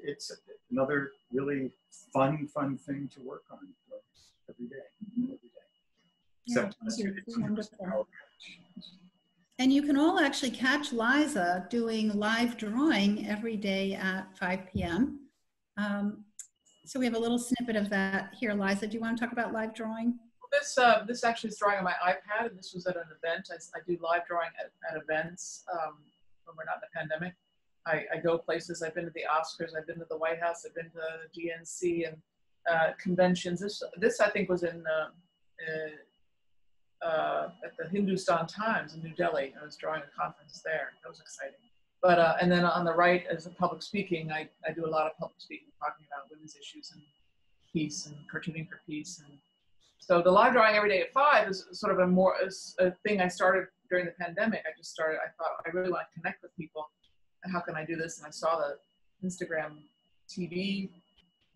it's another really fun, fun thing to work on every day. Every day. Yeah, Except [LAUGHS] And you can all actually catch Liza doing live drawing every day at 5 p.m. Um, so we have a little snippet of that here. Liza, do you want to talk about live drawing? This uh, this actually is drawing on my iPad, and this was at an event. I, I do live drawing at, at events um, when we're not in the pandemic. I, I go places. I've been to the Oscars. I've been to the White House. I've been to the DNC and uh, conventions. This this I think was in uh, uh, at the Hindustan Times in New Delhi. I was drawing a conference there. That was exciting. But uh, and then on the right, as a public speaking, I, I do a lot of public speaking, talking about women's issues and peace and cartooning for peace and so the live drawing every day at five is sort of a more is a thing I started during the pandemic. I just started. I thought I really want to connect with people. How can I do this? And I saw the Instagram TV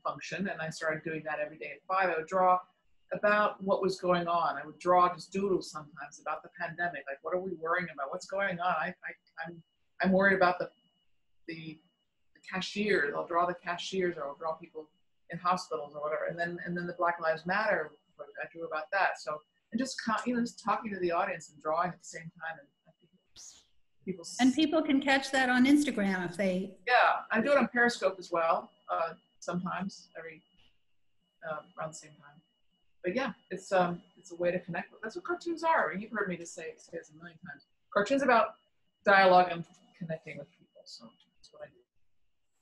function, and I started doing that every day at five. I would draw about what was going on. I would draw just doodles sometimes about the pandemic. Like, what are we worrying about? What's going on? I, I I'm I'm worried about the the, the cashiers. I'll draw the cashiers, or I'll draw people in hospitals or whatever. And then and then the Black Lives Matter I drew about that. So and just you know just talking to the audience and drawing at the same time. And I think people And people can catch that on Instagram if they. yeah, I do it on Periscope as well. Uh, sometimes every uh, around the same time. But yeah, it's um it's a way to connect. That's what cartoons are. And you've heard me just say say this a million times. Cartoons about dialogue and connecting with people. So that's what I do.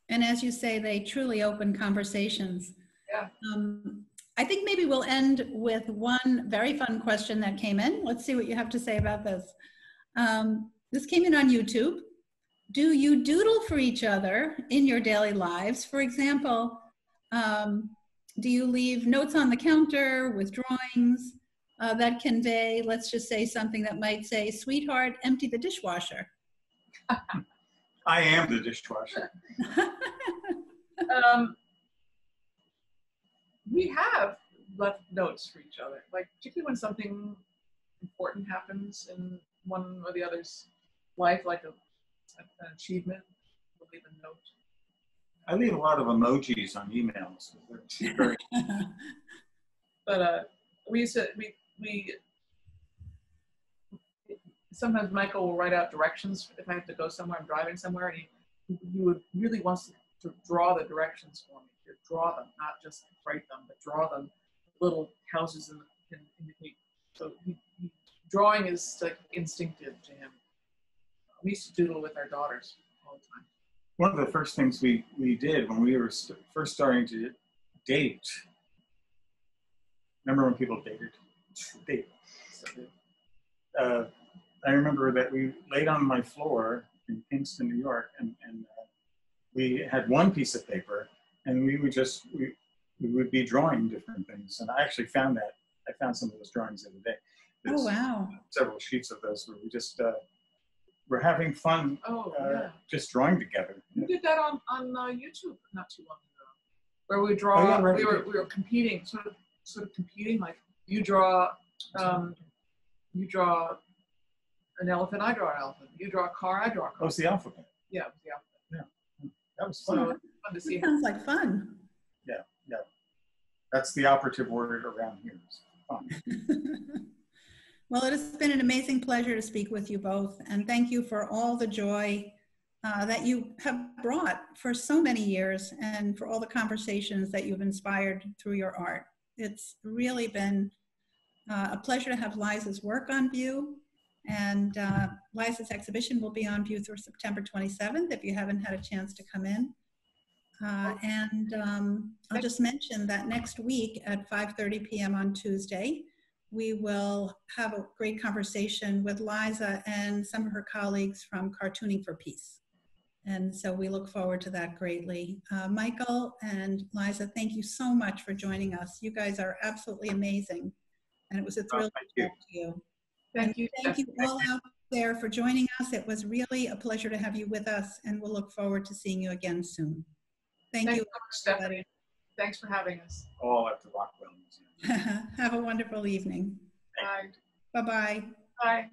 And as you say, they truly open conversations. Yeah. Um, I think maybe we'll end with one very fun question that came in. Let's see what you have to say about this. Um, this came in on YouTube. Do you doodle for each other in your daily lives? For example, um, do you leave notes on the counter with drawings uh, that convey, let's just say something that might say, sweetheart, empty the dishwasher? [LAUGHS] I am the dishwasher. [LAUGHS] um, we have left notes for each other, like particularly when something important happens in one or the other's life, like a, an achievement, we'll leave a note. I leave a lot of emojis on emails. [LAUGHS] But uh, we used to we we sometimes Michael will write out directions if I have to go somewhere. I'm driving somewhere, and he he would really wants to draw the directions for me. To draw them, not just write them, but draw them. Little houses in the, can indicate. So he, he, drawing is like instinctive to him. We used to doodle with our daughters all the time. One of the first things we, we did when we were st- first starting to date. Remember when people dated? [LAUGHS] Date. Uh, I remember that we laid on my floor in Kingston, New York, and, and uh, we had one piece of paper, and we would just we, we would be drawing different things. And I actually found that I found some of those drawings the other day. Oh, There's wow. Several sheets of those where we just uh, we're having fun, Oh uh, yeah. just drawing together. We did that on on uh, YouTube not too long ago. where we Oh, yeah, draw, right, we we were, we were competing, sort of, sort of competing, like you draw, sort of competing, like you draw, um, you draw an elephant, I draw an elephant. You draw a car, I draw a Oh, car. it's the alphabet. Yeah, yeah. That was So fun. it's fun to see. That sounds like fun. Yeah, yeah. That's the operative word around here. is Fun. [LAUGHS] Well, it has been an amazing pleasure to speak with you both, and thank you for all the joy uh, that you have brought for so many years and for all the conversations that you've inspired through your art. It's really been uh, a pleasure to have Liza's work on view, and uh, Liza's exhibition will be on view through September 27th if you haven't had a chance to come in. Uh, and um, I'll just mention that next week at 5:30 p.m. on Tuesday, we will have a great conversation with Liza and some of her colleagues from Cartooning for Peace. And so we look forward to that greatly. Uh, Michael and Liza, thank you so much for joining us. You guys are absolutely amazing. And it was a thrill to thank you. talk to you. Thank And you. Thank you Stephanie. all out there for joining us. It was really a pleasure to have you with us and we'll look forward to seeing you again soon. Thank Thank you. you so much, Stephanie. Thanks for having us. All at the Rockwell Museum. [LAUGHS] Have a wonderful evening. Bye. Bye-bye. Bye.